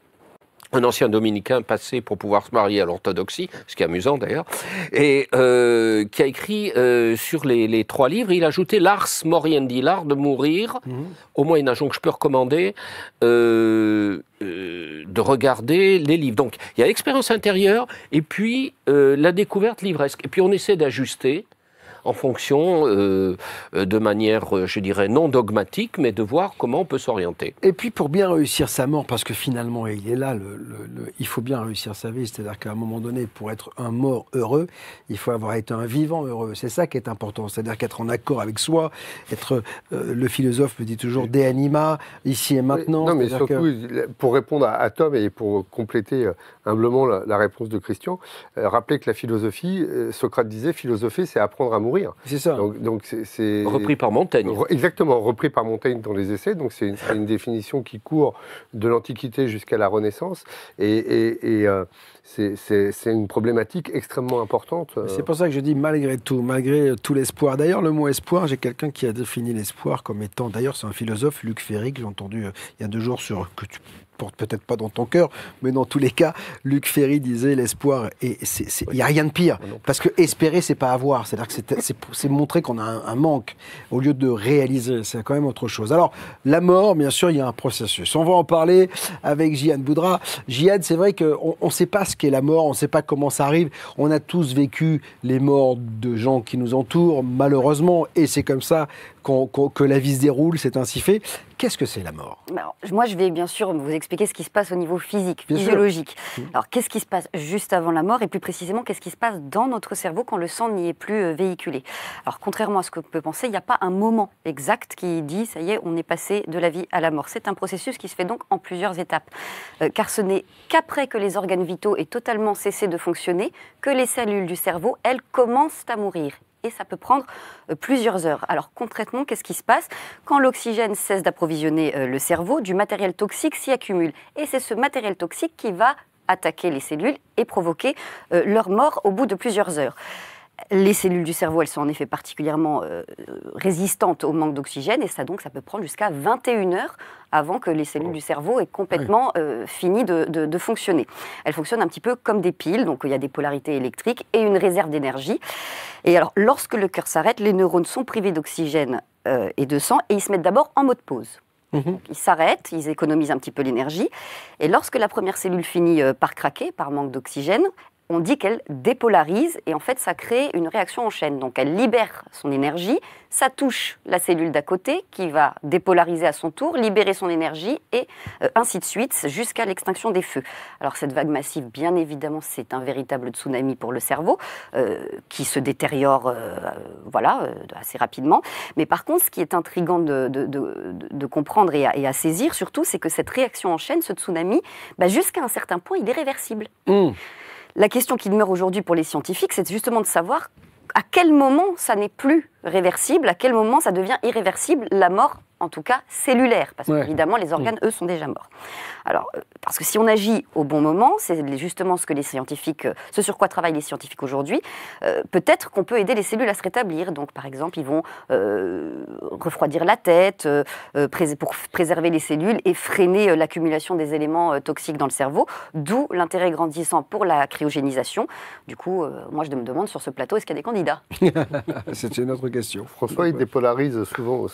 un ancien dominicain passé pour pouvoir se marier à l'orthodoxie, ce qui est amusant d'ailleurs, et euh, qui a écrit euh, sur les, les trois livres, il a ajouté l'ars moriendi, l'art de mourir, au Moyen Âge. Donc je peux recommander euh, de regarder les livres. Donc il y a l'expérience intérieure et puis la découverte livresque. Et puis on essaie d'ajuster en fonction, euh, euh, de manière, euh, je dirais, non dogmatique, mais de voir comment on peut s'orienter. Et puis pour bien réussir sa mort, parce que finalement il est là, le, le- le- il faut bien réussir sa vie, c'est-à-dire qu'à un moment donné, pour être un mort heureux, il faut avoir été un vivant heureux. C'est ça qui est important, c'est-à-dire qu'être en accord avec soi, être, euh, le philosophe me dit toujours, de anima, ici et maintenant. Non, mais surtout, que- pour répondre à, à Tom et pour compléter euh, humblement la, la réponse de Christian, euh, rappelez que la philosophie, euh, Socrate disait, philosopher, c'est apprendre à mourir. C'est ça. Donc, donc c'est- c'est Repris par Montaigne. Re- Exactement, repris par Montaigne dans les essais. Donc c'est une, c'est une définition qui court de l'Antiquité jusqu'à la Renaissance. Et, et- et, euh, c'est- c'est c'est une problématique extrêmement importante. euh. C'est pour ça que je dis malgré tout, malgré tout l'espoir. D'ailleurs, le mot espoir, j'ai quelqu'un qui a défini l'espoir comme étant. D'ailleurs, c'est un philosophe, Luc Ferry, que j'ai entendu euh, il y a deux jours sur que tu portes peut-être pas dans ton cœur, mais dans tous les cas, Luc Ferry disait l'espoir et il y a rien de pire parce que espérer c'est pas avoir, c'est-à-dire que c'est- montrer qu'on a un, un manque au lieu de réaliser, c'est quand même autre chose. Alors la mort, bien sûr, il y a un processus. On va en parler avec Jihan Boudra. Jihan, c'est vrai qu'on ne sait pas ce qu'est la mort, on ne sait pas comment ça arrive. On a tous vécu les morts de gens qui nous entourent, malheureusement, et c'est comme ça que la vie se déroule, c'est ainsi fait. Qu'est-ce que c'est la mort? Alors, moi, je vais bien sûr vous expliquer ce qui se passe au niveau physique, Bien sûr. physiologique. Alors, qu'est-ce qui se passe juste avant la mort et plus précisément, qu'est-ce qui se passe dans notre cerveau quand le sang n'y est plus euh, véhiculé? Alors, contrairement à ce que peut penser, il n'y a pas un moment exact qui dit, ça y est, on est passé de la vie à la mort. C'est un processus qui se fait donc en plusieurs étapes. Euh, car ce n'est qu'après que les organes vitaux aient totalement cessé de fonctionner que les cellules du cerveau, elles, commencent à mourir et ça peut prendre euh, plusieurs heures. Alors concrètement, qu'est-ce qui se passe? Quand l'oxygène cesse d'approvisionner euh, le cerveau, du matériel toxique s'y accumule. Et c'est ce matériel toxique qui va attaquer les cellules et provoquer euh, leur mort au bout de plusieurs heures. Les cellules du cerveau, elles sont en effet particulièrement euh, résistantes au manque d'oxygène et ça donc ça peut prendre jusqu'à 21 heures avant que les cellules du cerveau aient complètement euh, fini de, de- de fonctionner. Elles fonctionnent un petit peu comme des piles, donc il y a des polarités électriques et une réserve d'énergie. Et alors lorsque le cœur s'arrête, les neurones sont privés d'oxygène euh, et de sang et ils se mettent d'abord en mode pause. Donc, ils s'arrêtent, ils économisent un petit peu l'énergie. Et lorsque la première cellule finit par craquer, par manque d'oxygène, on dit qu'elle dépolarise et en fait ça crée une réaction en chaîne. Donc elle libère son énergie, ça touche la cellule d'à côté qui va dépolariser à son tour, libérer son énergie et euh, ainsi de suite jusqu'à l'extinction des feux. Alors cette vague massive, bien évidemment, c'est un véritable tsunami pour le cerveau euh, qui se détériore euh, voilà, assez rapidement. Mais par contre, ce qui est intriguant de, comprendre et à, saisir surtout, c'est que cette réaction en chaîne, ce tsunami, bah, jusqu'à un certain point, il est réversible. La question qui demeure aujourd'hui pour les scientifiques, c'est justement de savoir à quel moment ça n'est plus réversible, à quel moment ça devient irréversible, la mort en tout cas cellulaire, parce Ouais. qu'évidemment les organes, eux, sont déjà morts. Alors, euh, parce que si on agit au bon moment, c'est justement ce que les scientifiques, euh, ce sur quoi travaillent les scientifiques aujourd'hui, euh, peut-être qu'on peut aider les cellules à se rétablir. Donc, par exemple, ils vont euh, refroidir la tête euh, pour préserver les cellules et freiner l'accumulation des éléments toxiques dans le cerveau, d'où l'intérêt grandissant pour la cryogénisation. Du coup, euh, moi, je me demande sur ce plateau, est-ce qu'il y a des candidats? C'est une autre question. François, il dépolarise souvent.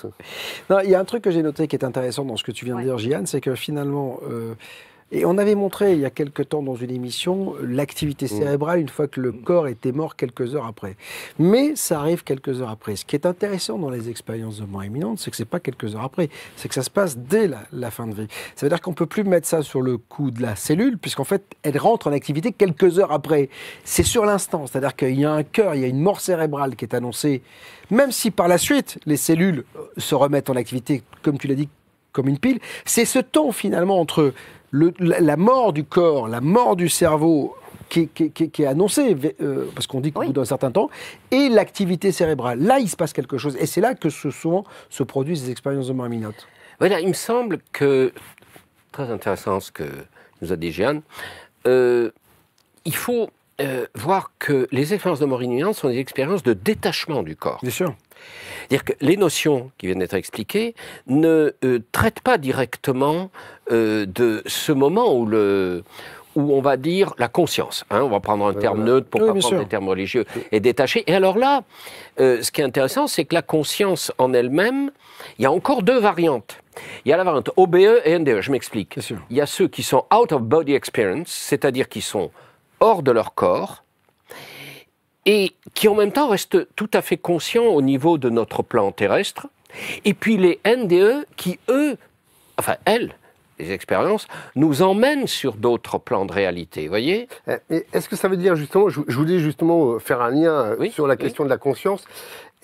Non, il y a un truc que j'ai noté qui est intéressant dans ce que tu viens de dire, Gian, c'est que finalement, euh, et on avait montré il y a quelque temps dans une émission l'activité cérébrale une fois que le corps était mort quelques heures après. Mais ça arrive quelques heures après. Ce qui est intéressant dans les expériences de mort imminente, c'est que c'est pas quelques heures après, c'est que ça se passe dès la, la fin de vie. Ça veut dire qu'on peut plus mettre ça sur le coup de la cellule, puisqu'en fait, elle rentre en activité quelques heures après. C'est sur l'instant, c'est-à-dire qu'il y a un cœur, il y a une mort cérébrale qui est annoncée, même si par la suite les cellules euh, se remettent en activité, comme tu l'as dit, comme une pile. C'est ce temps finalement entre le- la, la mort du corps, la mort du cerveau qui, qui- qui- qui est annoncée, euh, parce qu'on dit qu'au Oui. bout d'un certain temps, et l'activité cérébrale. Là, il se passe quelque chose. Et c'est là que ce, souvent se produisent des expériences de mort imminente. Voilà, il me semble que, très intéressant ce que nous a dit Jeanne, euh, il faut euh, voir que les expériences de mort imminente sont des expériences de détachement du corps. Bien sûr. C'est-à-dire que les notions qui viennent d'être expliquées ne euh, traitent pas directement euh, de ce moment où le où on va dire la conscience. hein. on va prendre un terme neutre pour Oui, pas prendre sûr. des termes religieux et détaché. Et alors là, ce qui est intéressant, c'est que la conscience en elle-même, il y a encore deux variantes. Il y a la variante OBE et NDE. Je m'explique. Bien sûr. Il y a ceux qui sont out of body experience, c'est-à-dire qui sont hors de leur corps, et qui en même temps restent tout à fait conscients au niveau de notre plan terrestre. Et puis les NDE qui, eux, enfin elles, les expériences, nous emmènent sur d'autres plans de réalité, voyez? Mais Est-ce que ça veut dire justement, je, voulais justement euh, faire un lien euh, Oui, sur la oui. question de la conscience,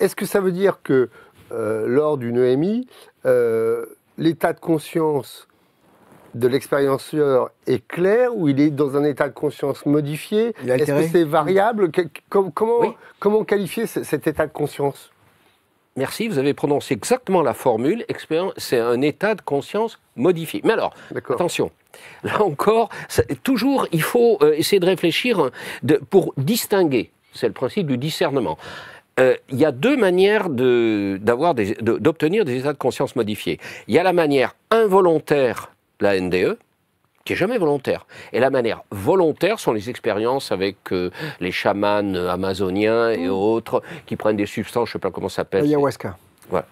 est-ce que ça veut dire que euh, lors d'une EMI, euh, l'état de conscience de l'expérienceur est clair ou il est dans un état de conscience modifié? Est-ce que c'est variable? Que- comment, Oui. comment qualifier ce- cet état de conscience? Merci, vous avez prononcé exactement la formule. C'est un état de conscience modifié. Mais alors, attention, là encore, toujours, il faut euh, essayer de réfléchir hein, de- pour distinguer. C'est le principe du discernement. Euh, Il y a deux manières de- d'obtenir des états de conscience modifiés. Il y a la manière involontaire, la NDE, qui est jamais volontaire. Et la manière volontaire sont les expériences avec euh, les chamans amazoniens et autres qui prennent des substances, je sais pas comment ça s'appelle. Ayahuasca. Voilà.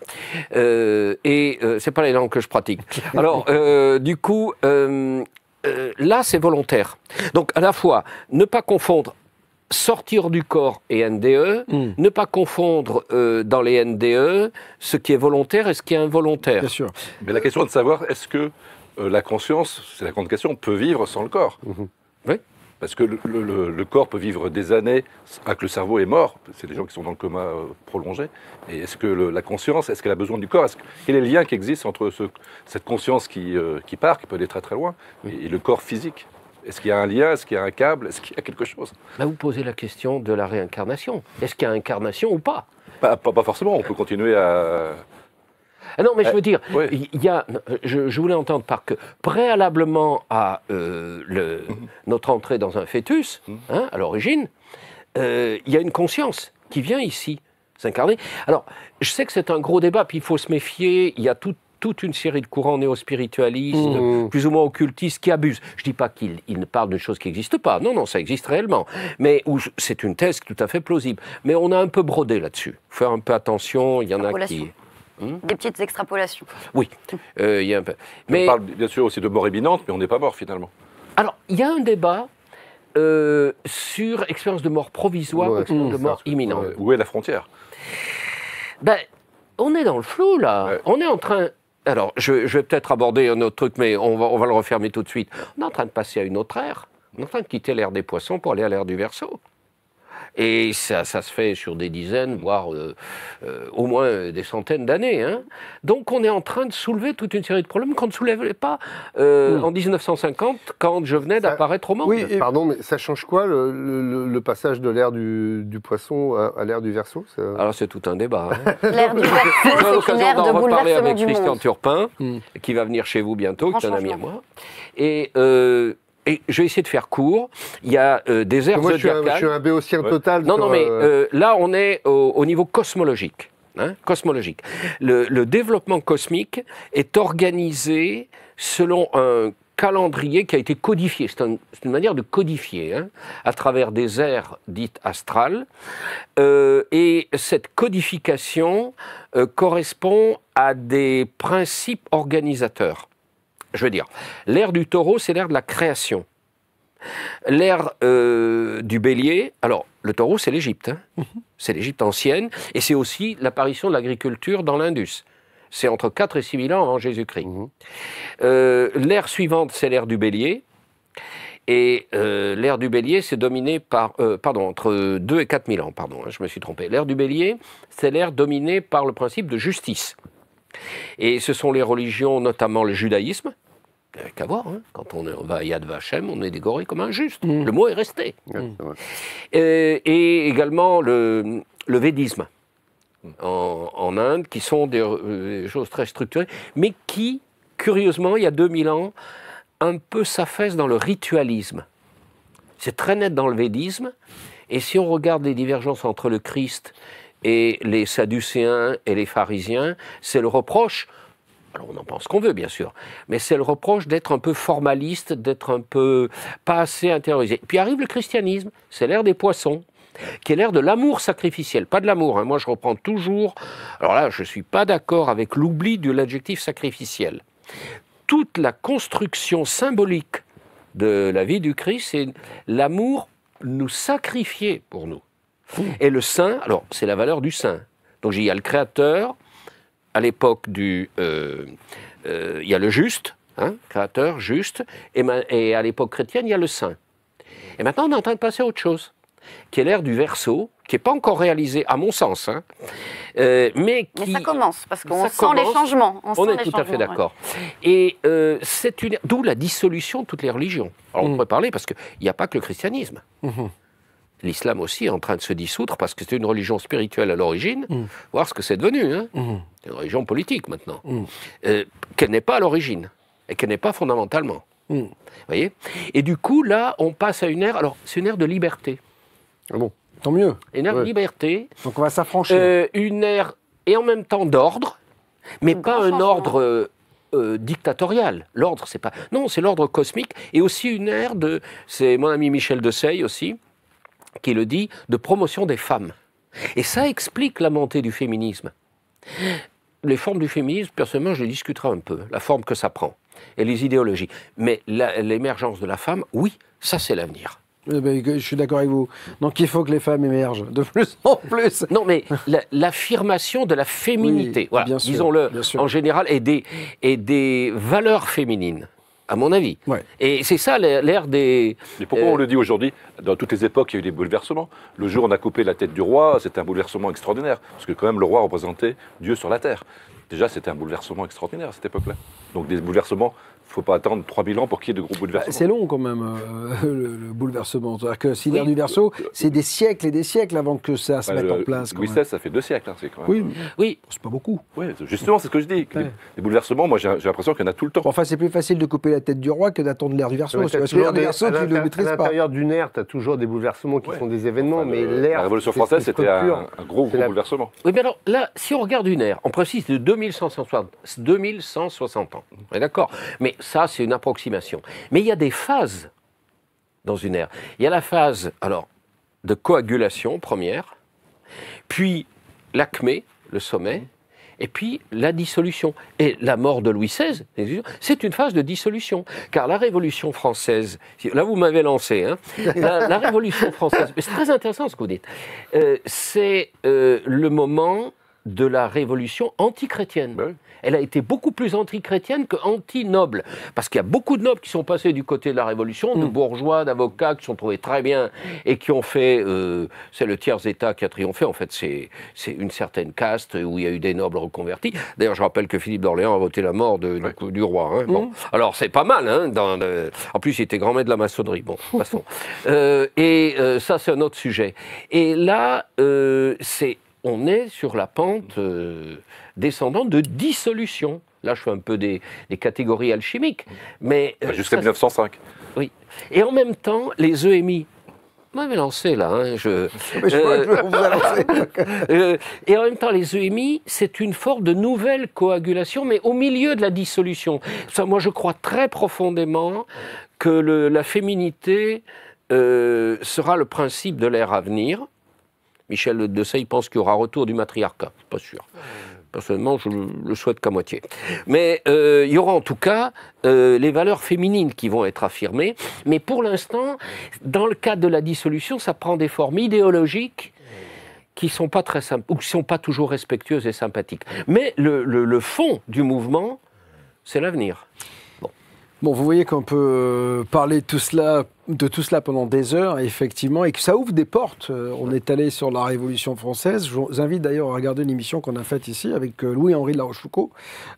Euh, et euh, c'est pas les langues que je pratique. Alors, euh, du coup, euh, euh, là, c'est volontaire. Donc, à la fois, ne pas confondre sortir du corps et NDE, Mm. ne pas confondre euh, dans les NDE ce qui est volontaire et ce qui est involontaire. Bien sûr. Mais la question est de savoir, est-ce que euh, la conscience, c'est la grande question, peut vivre sans le corps. Oui. Parce que le, le- le- le corps peut vivre des années alors que le cerveau est mort. C'est des gens qui sont dans le coma euh, prolongé. Et est-ce que le- la conscience, est-ce qu'elle a besoin du corps? Est-ce que- Quel est le lien qui existe entre ce- cette conscience qui, euh, qui part, qui peut aller très très loin, et, et le corps physique? Est-ce qu'il y a un lien? Est-ce qu'il y a un câble? Est-ce qu'il y a quelque chose? Là, vous posez la question de la réincarnation. Est-ce qu'il y a incarnation ou pas? Pas, pas- pas forcément, on peut continuer à... Ah non, mais je Euh, veux dire, oui. il y a, je, je voulais entendre par que préalablement à euh, le, Mhm. notre entrée dans un fœtus, hein, à l'origine, euh, il y a une conscience. qui vient ici s'incarner. Alors, je sais que c'est un gros débat, puis il faut se méfier. Il y a tout- toute une série de courants néo-spiritualistes, Mmh. plus ou moins occultistes, qui abusent. Je ne dis pas qu'ils ils ne parlent d'une chose qui n'existe pas. Non, non, ça existe réellement. Mais c'est une thèse tout à fait plausible. Mais on a un peu brodé là-dessus. Faire un peu attention. Il y en a qui. Extrapolation. Des petites extrapolations. Oui, euh, il y a un peu. Mais... On parle bien sûr aussi de mort imminente, mais on n'est pas mort finalement. alors, il y a un débat euh, sur expérience de mort provisoire, Ouais, ou expérience de mort imminente. Euh, Où est la frontière Ben, on est dans le flou là. Ouais. On est en train. Alors, je, je vais peut-être aborder un autre truc, mais on va, on va le refermer tout de suite. On est en train de passer à une autre ère. On est en train de quitter l'ère des poissons pour aller à l'ère du verso. Et ça, ça se fait sur des dizaines, voire euh, euh, au moins des centaines d'années. hein. Donc on est en train de soulever toute une série de problèmes qu'on ne soulevait pas euh, en 1950 quand je venais d'apparaître au monde. Oui, et- Pardon, mais ça change quoi le, le- le passage de l'ère du, du poisson à, à l'ère du verso ça- Alors c'est tout un débat. hein. L'ère du verso, c'est une ère de reparler avec du Christian monde. Turpin, Mm. qui va venir chez vous bientôt, qui est un ami à moi. Et, euh, et je vais essayer de faire court. Il y a euh, des aires Moi, je suis, un, je suis un béotien Ouais. total. Non, non, mais euh, euh, là, on est au, au niveau cosmologique. hein, cosmologique. Le, le développement cosmique est organisé selon un calendrier qui a été codifié. C'est un- c'est une manière de codifier hein, à travers des ères dites astrales. Euh, et cette codification correspond à des principes organisateurs. Je veux dire, l'ère du taureau, c'est l'ère de la création. L'ère euh, du bélier, alors le taureau, c'est l'Égypte. hein. C'est l'Égypte ancienne, et c'est aussi l'apparition de l'agriculture dans l'Indus. C'est entre 4 et 6 000 ans avant Jésus-Christ. Mhm. Euh, l'ère suivante, c'est l'ère du bélier. Et euh, l'ère du bélier, c'est dominé par, euh, pardon, entre 2 et 4 000 ans, pardon, hein, je me suis trompé. L'ère du bélier, c'est l'ère dominée par le principe de justice. Et ce sont les religions, notamment le judaïsme, qu'à voir, hein. quand on, va à Yad Vashem, on est décoré comme un juste. Le mot est resté. Euh, et également le, le védisme en, en Inde, qui sont des, euh, des choses très structurées, mais qui, curieusement, il y a 2000 ans, un peu s'affaissent dans le ritualisme. C'est très net dans le védisme, et si on regarde les divergences entre le Christ et les Sadducéens et les pharisiens, c'est le reproche alors on en pense qu'on veut, bien sûr, mais c'est le reproche d'être un peu formaliste, d'être un peu pas assez intériorisé. Puis arrive le christianisme, c'est l'ère des poissons, qui est l'ère de l'amour sacrificiel, pas de l'amour. hein. Moi, je reprends toujours. Alors là, je ne suis pas d'accord avec l'oubli de l'adjectif sacrificiel. Toute la construction symbolique de la vie du Christ, c'est l'amour nous sacrifier pour nous. Et le saint, alors c'est la valeur du saint. Donc il y a le créateur, à l'époque du... euh, euh, il y a le juste, hein, créateur, juste, et, ma- et à l'époque chrétienne, il y a le saint. Et maintenant, on est en train de passer à autre chose, qui est l'ère du verso, qui n'est pas encore réalisée, à mon sens, hein, euh, mais qui... Mais ça commence, parce qu'on sent les changements. On, On sent est les tout à fait ouais. d'accord. Et euh, c'est une... D'où la dissolution de toutes les religions. Alors on pourrait parler, parce qu'il n'y a pas que le christianisme. L'islam aussi est en train de se dissoudre parce que c'était une religion spirituelle à l'origine. Voir ce que c'est devenu. Hein. C'est une religion politique maintenant. Euh, qu'elle n'est pas à l'origine et qu'elle n'est pas fondamentalement. Vous voyez? Et du coup, là, on passe à une ère. Alors, c'est une ère de liberté. Ah bon? Tant mieux. Une ère de liberté. Donc on va s'affranchir. Euh, une ère et en même temps d'ordre, mais pas un ordre euh, euh, dictatorial. L'ordre, c'est pas. Non, c'est l'ordre cosmique et aussi une ère de. C'est mon ami Michel Deseille aussi qui le dit de promotion des femmes. Et ça explique la montée du féminisme. Les formes du féminisme, personnellement, je les discuterai un peu, la forme que ça prend, et les idéologies. Mais l'émergence de la femme, oui, ça c'est l'avenir. Eh ben, je suis d'accord avec vous. Donc il faut que les femmes émergent de plus en plus. Non, mais la- l'affirmation de la féminité, Oui, voilà, disons-le en général, et des, et des valeurs féminines, à mon avis. Ouais. Et c'est ça l'ère l'ère des. Mais pourquoi Euh, on le dit aujourd'hui? Dans toutes les époques, il y a eu des bouleversements. Le jour où on a coupé la tête du roi, c'était un bouleversement extraordinaire. Parce que quand même, le roi représentait Dieu sur la terre. Déjà, c'était un bouleversement extraordinaire à cette époque-là. Donc des bouleversements faut pas attendre 3000 ans pour qu'il y ait de gros bouleversements. C'est long quand même, euh, le, le bouleversement. C'est-à-dire que si l'ère du verso, c'est des siècles et des siècles avant que ça se Bah, mette le- en place. quand Louis. XVI, ça fait deux siècles. hein, c'est quand même- Oui, Oui, c'est pas beaucoup. Ouais, justement, c'est ce que je dis. que Ouais. Les, les bouleversements, moi, j'ai j'ai l'impression qu'il y en a tout le temps. Bon, enfin, c'est plus facile de couper la tête du roi que d'attendre l'ère du verso. Ouais, parce que l'ère du verso, à tu ne maîtrises À pas. l'intérieur d'une ère, tu as toujours des bouleversements qui sont des événements, Enfin, mais l'ère. la Révolution française, c'était un, gros, bouleversement. Oui, mais alors là, si on regarde une ère, on précise de 2160, 2160 ans. On est d'accord Mais ça, c'est une approximation. Mais il y a des phases dans une ère. Il y a la phase, alors, de coagulation première, puis l'acmé, le sommet, et puis la dissolution. Et la mort de Louis XVI, c'est une phase de dissolution. Car la Révolution française, là vous m'avez lancé, hein, la, Révolution française, c'est très intéressant ce que vous dites, Euh, c'est euh, le moment de la révolution antichrétienne. Ben. Elle a été beaucoup plus anti-chrétienne que anti-noble. Parce qu'il y a beaucoup de nobles qui sont passés du côté de la Révolution, de bourgeois, d'avocats qui sont trouvés très bien et qui ont fait. euh, c'est le tiers-État qui a triomphé. En fait, c'est une certaine caste où il y a eu des nobles reconvertis. D'ailleurs, je rappelle que Philippe d'Orléans a voté la mort de- du, du roi. hein. Bon. Alors, c'est pas mal. Hein, dans le- En plus, il était grand-maître de la maçonnerie. Bon, passons. Euh, et euh, ça, c'est un autre sujet. Et là, euh, c'est on est sur la pente euh, descendante de dissolution. Là, je fais un peu des, des catégories alchimiques. Mais, euh, Bah, Jusqu'à ça- 1905. Oui. Et en même temps, les EMI. Vous m'avez lancé là. hein, je, Mais je on vous a lancé. euh, et en même temps, les EMI, c'est une forme de nouvelle coagulation, mais au milieu de la dissolution. Ça, moi, je crois très profondément que le- la féminité euh, sera le principe de l'ère à venir. Michel de Sey pense qu'il y aura retour du matriarcat. Pas sûr. Personnellement, je le souhaite qu'à moitié. Mais euh, il y aura en tout cas euh, les valeurs féminines qui vont être affirmées. Mais pour l'instant, dans le cadre de la dissolution, ça prend des formes idéologiques qui sont pas très ou qui sont pas toujours respectueuses et sympathiques. Mais le fond du mouvement, c'est l'avenir. Bon, vous voyez qu'on peut euh, parler de tout cela, de tout cela pendant des heures, effectivement, et que ça ouvre des portes. Euh, On est allé sur la Révolution française. Je vous invite d'ailleurs à regarder une émission qu'on a faite ici avec euh, Louis-Henri de la Rochefoucauld.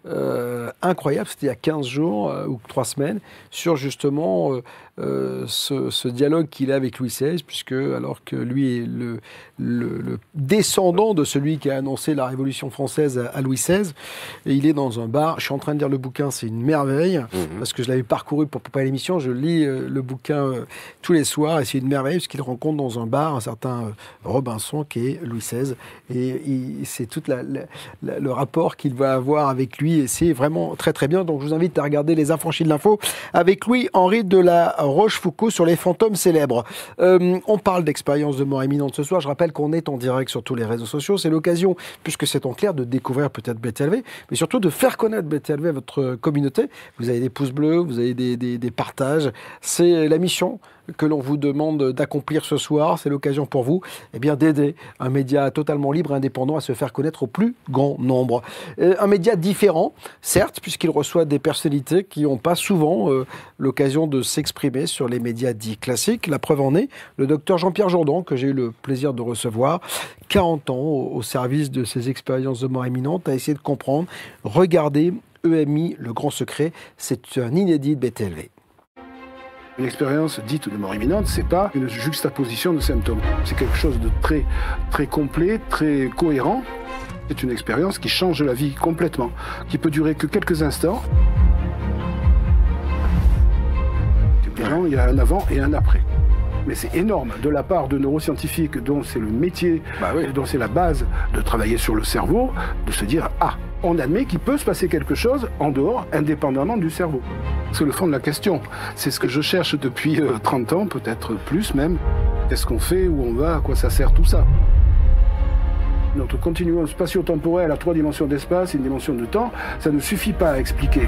Euh, incroyable, c'était il y a 15 jours euh, ou 3 semaines, sur justement euh, ce, ce dialogue qu'il a avec Louis XVI, puisque alors que lui est le, le- le descendant de celui qui a annoncé la Révolution française à, à Louis XVI, et il est dans un bar. Je suis en train de lire le bouquin, c'est une merveille, parce que je l'avais parcouru pour préparer l'émission. Je lis le bouquin euh, tous les soirs, et c'est une merveille, parce qu'il rencontre dans un bar un certain euh, Robinson, qui est Louis XVI, et c'est tout le rapport qu'il va avoir avec lui, et c'est vraiment très très bien. Donc je vous invite à regarder Les Affranchis de l'Info avec Louis-Henri de la Rochefoucauld sur les fantômes célèbres. Euh, on parle d'expérience de mort imminente ce soir. Je rappelle qu'on est en direct sur tous les réseaux sociaux. C'est l'occasion, puisque c'est en clair, de découvrir peut-être BTLV, mais surtout de faire connaître BTLV à votre communauté. Vous avez des pouces bleus, vous avez des partages. C'est la mission que l'on vous demande d'accomplir ce soir. C'est l'occasion pour vous eh d'aider un média totalement libre et indépendant à se faire connaître au plus grand nombre. Euh, un média différent, certes, puisqu'il reçoit des personnalités qui n'ont pas souvent euh, l'occasion de s'exprimer sur les médias dits classiques. La preuve en est, le docteur Jean-Pierre Jourdan, que j'ai eu le plaisir de recevoir, 40 ans au, service de ses expériences de mort imminente, a essayé de comprendre. Regardez EMI, le grand secret, c'est un inédit de BTLV. Une expérience dite de mort imminente, c'est pas une juxtaposition de symptômes. C'est quelque chose de très, très complet, très cohérent. C'est une expérience qui change la vie complètement, qui peut durer que quelques instants. Il y a un avant et un après. Mais c'est énorme de la part de neuroscientifiques dont c'est le métier, et dont c'est la base de travailler sur le cerveau, de se dire ah, on admet qu'il peut se passer quelque chose en dehors, indépendamment du cerveau. C'est le fond de la question. C'est ce que je cherche depuis euh, 30 ans, peut-être plus même. Qu'est-ce qu'on fait, où on va, à quoi ça sert tout ça? Notre continuum spatio-temporel à trois dimensions d'espace et une dimension de temps, ça ne suffit pas à expliquer.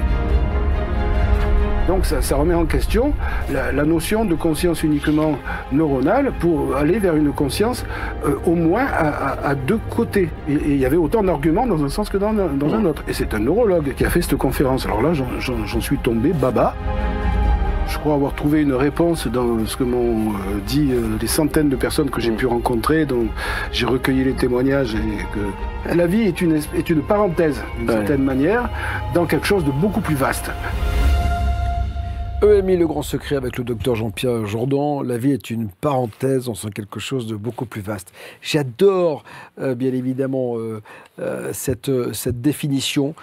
Donc ça, ça remet en question la, la notion de conscience uniquement neuronale pour aller vers une conscience euh, au moins à, à- à deux côtés. Et et il y avait autant d'arguments dans un sens que dans, un- dans un autre. Et c'est un neurologue qui a fait cette conférence. Alors là, j'en- suis tombé baba. Je crois avoir trouvé une réponse dans ce que m'ont euh, dit euh, les centaines de personnes que j'ai pu rencontrer, dont j'ai recueilli les témoignages. Et que la vie est une, es- est une parenthèse, d'une certaine manière, dans quelque chose de beaucoup plus vaste. EMI, le grand secret avec le docteur Jean-Pierre Jourdan. La vie est une parenthèse, on sent quelque chose de beaucoup plus vaste. J'adore, euh, bien évidemment, euh, euh, cette, cette définition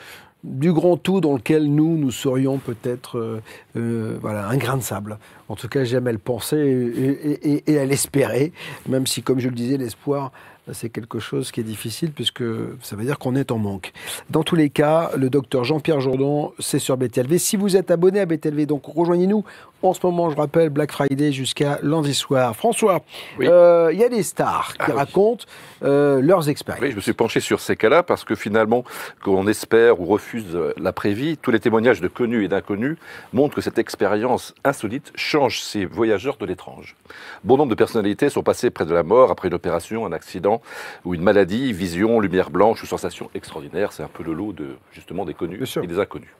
du grand tout dans lequel nous, nous serions peut-être voilà, un grain de sable. En tout cas, j'aime à le penser et, et- et à l'espérer, même si, comme je le disais, l'espoir, c'est quelque chose qui est difficile puisque ça veut dire qu'on est en manque. Dans tous les cas, le docteur Jean-Pierre Jourdan, c'est sur BTLV. Si vous êtes abonné à BTLV, donc rejoignez-nous. En ce moment, je rappelle, Black Friday jusqu'à lundi soir. François, euh, il y a des stars qui racontent euh, leurs expériences. Oui, je me suis penché sur ces cas-là parce que finalement, qu'on espère ou refuse l'après-vie, tous les témoignages de connus et d'inconnus montrent que cette expérience insolite change ces voyageurs de l'étrange. Bon nombre de personnalités sont passées près de la mort après une opération, un accident ou une maladie, vision, lumière blanche ou sensation extraordinaire. C'est un peu le lot de, justement des connus et des inconnus.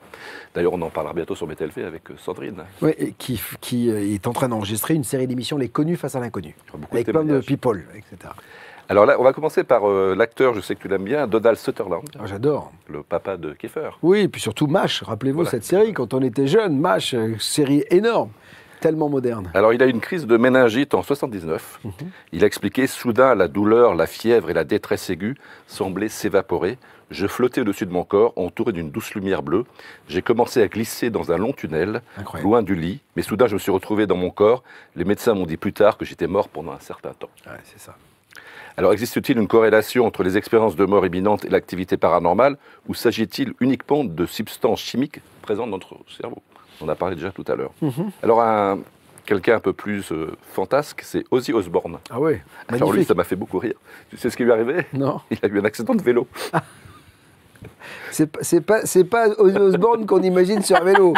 D'ailleurs, on en parlera bientôt sur BTLV avec euh, Sandrine. Ouais, et qui, qui euh, est en train d'enregistrer une série d'émissions Les connus face à l'inconnu. Avec de plein de people, etc. Alors là, on va commencer par euh, l'acteur, je sais que tu l'aimes bien, Donald Sutherland. Ah, J'adore. Le papa de Kiefer. Oui, et puis surtout MASH. Rappelez-vous Voilà. cette série, quand on était jeune, MASH, euh, série énorme, tellement moderne. Alors, il a eu une crise de méningite en 79. Mhm. Il a expliqué soudain la douleur, la fièvre et la détresse aiguë semblaient s'évaporer. Je flottais au-dessus de mon corps, entouré d'une douce lumière bleue. J'ai commencé à glisser dans un long tunnel, Incroyable. loin du lit. Mais soudain, je me suis retrouvé dans mon corps. Les médecins m'ont dit plus tard que j'étais mort pendant un certain temps. Ouais, c'est ça. Alors, existe-t-il une corrélation entre les expériences de mort imminente et l'activité paranormale ou s'agit-il uniquement de substances chimiques présentes dans notre cerveau? On en a parlé déjà tout à l'heure. Mhm. Alors, un- quelqu'un un peu plus euh, fantasque, c'est Ozzy Osbourne. Ah ouais, Alors, lui, magnifique. ça m'a fait beaucoup rire. Tu sais ce qui lui est arrivé? Non. Il a eu un accident de vélo. C'est pas- c'est pas, Osbourne qu'on imagine sur un vélo.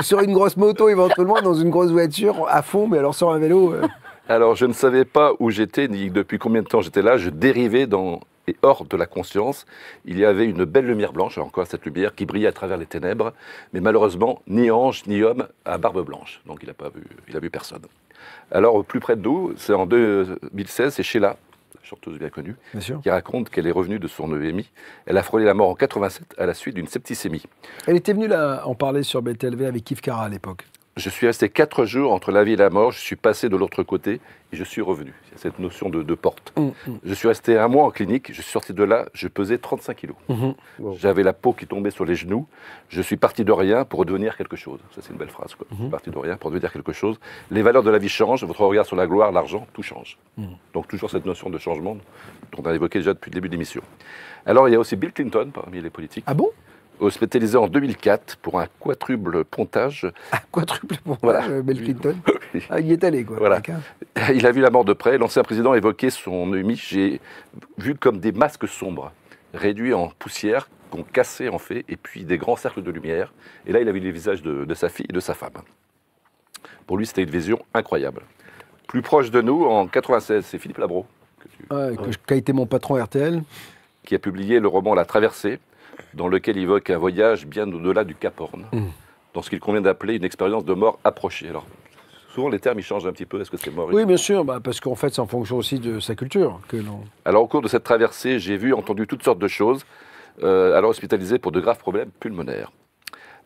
Sur une grosse moto, éventuellement, dans une grosse voiture, à fond, mais alors sur un vélo. euh, Alors, je ne savais pas où j'étais, ni depuis combien de temps j'étais là. Je dérivais dans et hors de la conscience. Il y avait une belle lumière blanche, encore cette lumière, qui brillait à travers les ténèbres. Mais malheureusement, ni ange, ni homme à barbe blanche. Donc, il n'a pas vu, il a vu personne. Alors, plus près de nous, c'est en 2016, c'est Sheila, chanteuse bien connue, Bien sûr. qui raconte qu'elle est revenue de son EMI. Elle a frôlé la mort en 87 à la suite d'une septicémie. Elle était venue là en parler sur BTLV avec Yves Cara à l'époque. Je suis resté quatre jours entre la vie et la mort. Je suis passé de l'autre côté et je suis revenu. Il y a cette notion de, de porte. Mm, Je suis resté un mois en clinique. Je suis sorti de là. Je pesais 35 kilos. Mhm. J'avais la peau qui tombait sur les genoux. Je suis parti de rien pour devenir quelque chose. Ça, c'est une belle phrase. Quoi. Je suis parti de rien pour devenir quelque chose. Les valeurs de la vie changent. Votre regard sur la gloire, l'argent, tout change. Mhm. Donc, toujours cette notion de changement dont on a évoqué déjà depuis le début de l'émission. Alors, il y a aussi Bill Clinton parmi les politiques. Ah bon? Hospitalisé en 2004 pour un quadruple pontage. Quadruple pour Voilà. euh, Bill Clinton. Ah, il y est allé, quoi. Voilà. Il a vu la mort de près. L'ancien président évoquait son EMI. J'ai vu comme des masques sombres, réduits en poussière, qu'on cassait en fait, et puis des grands cercles de lumière. Et là, il a vu les visages de, de sa fille et de sa femme. Pour lui, c'était une vision incroyable. Plus proche de nous, en 96, c'est Philippe Labro Ouais, Qui a été mon patron RTL. qui a publié le roman La Traversée, dans lequel il évoque un voyage bien au-delà du Cap Horn, Mm. dans ce qu'il convient d'appeler une expérience de mort approchée. Alors, souvent les termes ils changent un petit peu. Est-ce que c'est mort Oui, bien sûr, bah, parce qu'en fait, c'est en fonction aussi de sa culture que l'on. Alors, au cours de cette traversée, j'ai vu, entendu toutes sortes de choses, euh, alors hospitalisé pour de graves problèmes pulmonaires.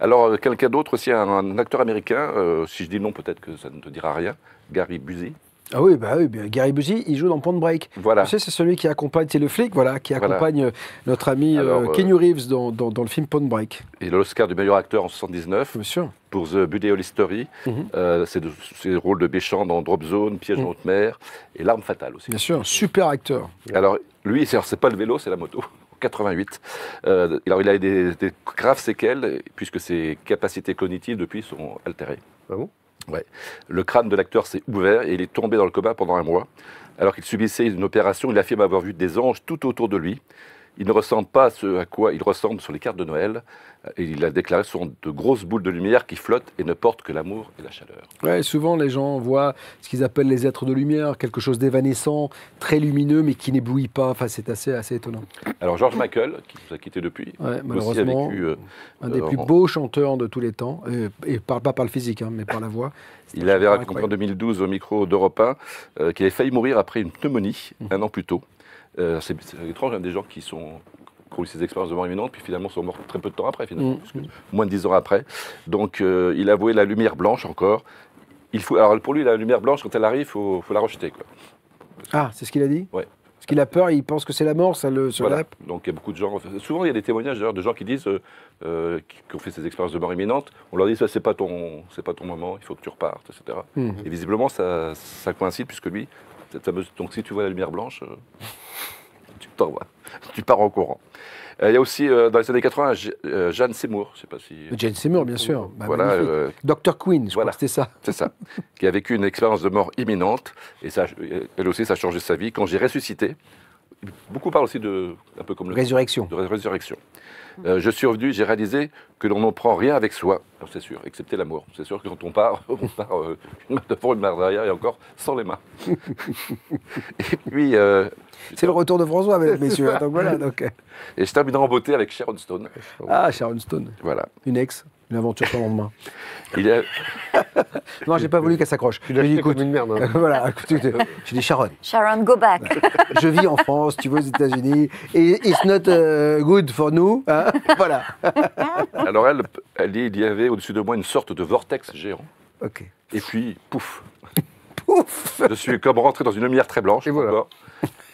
Alors, euh, quelqu'un d'autre aussi, un, un acteur américain, euh, si je dis non, peut-être que ça ne te dira rien, Gary Busey. Ah oui, bah oui, Gary Busey, il joue dans Point Break. Voilà. Tu sais, c'est celui qui accompagne, c'est le flic, voilà, qui accompagne euh, notre ami euh, Alors, euh, Keanu Reeves dans, dans, dans le film Point Break. Et l'Oscar du meilleur acteur en 79 Bien sûr. pour The Buddy Story. Euh, c'est le rôle de Béchamp dans Drop Zone, Piège en Mhm. haute mer et L'arme fatale aussi. Bien sûr, super acteur. Alors, lui, c'est pas le vélo, c'est la moto. En 88. Euh, alors, il a eu des, des graves séquelles, puisque ses capacités cognitives depuis sont altérées. Ah bon? Le crâne de l'acteur s'est ouvert et il est tombé dans le coma pendant un mois. Alors qu'il subissait une opération, il affirme avoir vu des anges tout autour de lui. Il ne ressemble pas à ce à quoi il ressemble sur les cartes de Noël. Et il a déclaré ce sont de grosses boules de lumière qui flottent et ne portent que l'amour et la chaleur. Ouais, souvent, les gens voient ce qu'ils appellent les êtres de lumière, quelque chose d'évanescent, très lumineux, mais qui n'éblouit pas. Enfin, c'est assez, assez étonnant. Alors George Michael, qui nous a quittés depuis, Ouais, aussi a malheureusement, vécu, euh, un des euh, plus en- beaux chanteurs de tous les temps, et, et par- pas par le physique, hein, mais par la voix. Il avait raconté en incroyable. 2012 au micro d'Europe 1 euh, qu'il avait failli mourir après une pneumonie Mmh. un an plus tôt. Euh, c'est étrange, hein, des gens qui sont qui ont eu ces expériences de mort imminente, puis finalement sont morts très peu de temps après, Mm. finalement, puisque moins de dix ans après. Donc euh, il a avoué la lumière blanche encore. Il faut, alors pour lui, la lumière blanche, quand elle arrive, il faut, faut la rejeter. Quoi. Ah, c'est ce qu'il a dit Ouais. Parce qu'il a peur, il pense que c'est la mort, ça le Voilà. Donc il y a beaucoup de gens. Souvent, il y a des témoignages d'ailleurs de gens qui disent, euh, euh, qui, ont fait ces expériences de mort imminente. On leur dit ça, c'est pas ton, c'est pas ton moment. Il faut que tu repartes, etc. Mhm. Et visiblement, ça, ça coïncide puisque lui, cette fameuse. Donc si tu vois la lumière blanche, euh, tu pars en courant. Euh, il y a aussi euh, dans les années 80 Je- euh, Jeanne Seymour, je sais pas si. Jane Seymour, bien sûr. Bah, Voilà, Dr. Queen, je voilà. crois que c'était ça. C'est ça. qui a vécu une expérience de mort imminente. Et ça, elle aussi, ça a changé sa vie. Quand j'ai ressuscité, beaucoup parlent aussi de. Un peu comme le. Résurrection. De ré- résurrection. Euh, je suis revenu, j'ai réalisé que l'on n'en prend rien avec soi, c'est sûr, excepté l'amour. C'est sûr que quand on part, on part euh, une main devant, une main derrière, et encore sans les mains. et puis, euh, C'est le retour de François, messieurs. Donc voilà. Donc, euh, et je terminerai en beauté avec Sharon Stone. Ah, Sharon Stone, Voilà. une ex, une aventure sans lendemain. Il a- Non, j'ai pas voulu qu'elle s'accroche. Tu l'as J'ai dit, fait comme écoute, une merde. hein. voilà, écoute, écoute, j'ai dit Sharon, Sharon, go back. je vis en France, tu vas aux États-Unis, et it's not euh, good for nous. hein. voilà. alors elle, elle dit il y avait au-dessus de moi une sorte de vortex géant. Ok. Et puis, pouf, Pouf je suis comme rentré dans une lumière très blanche. Et voilà. encore.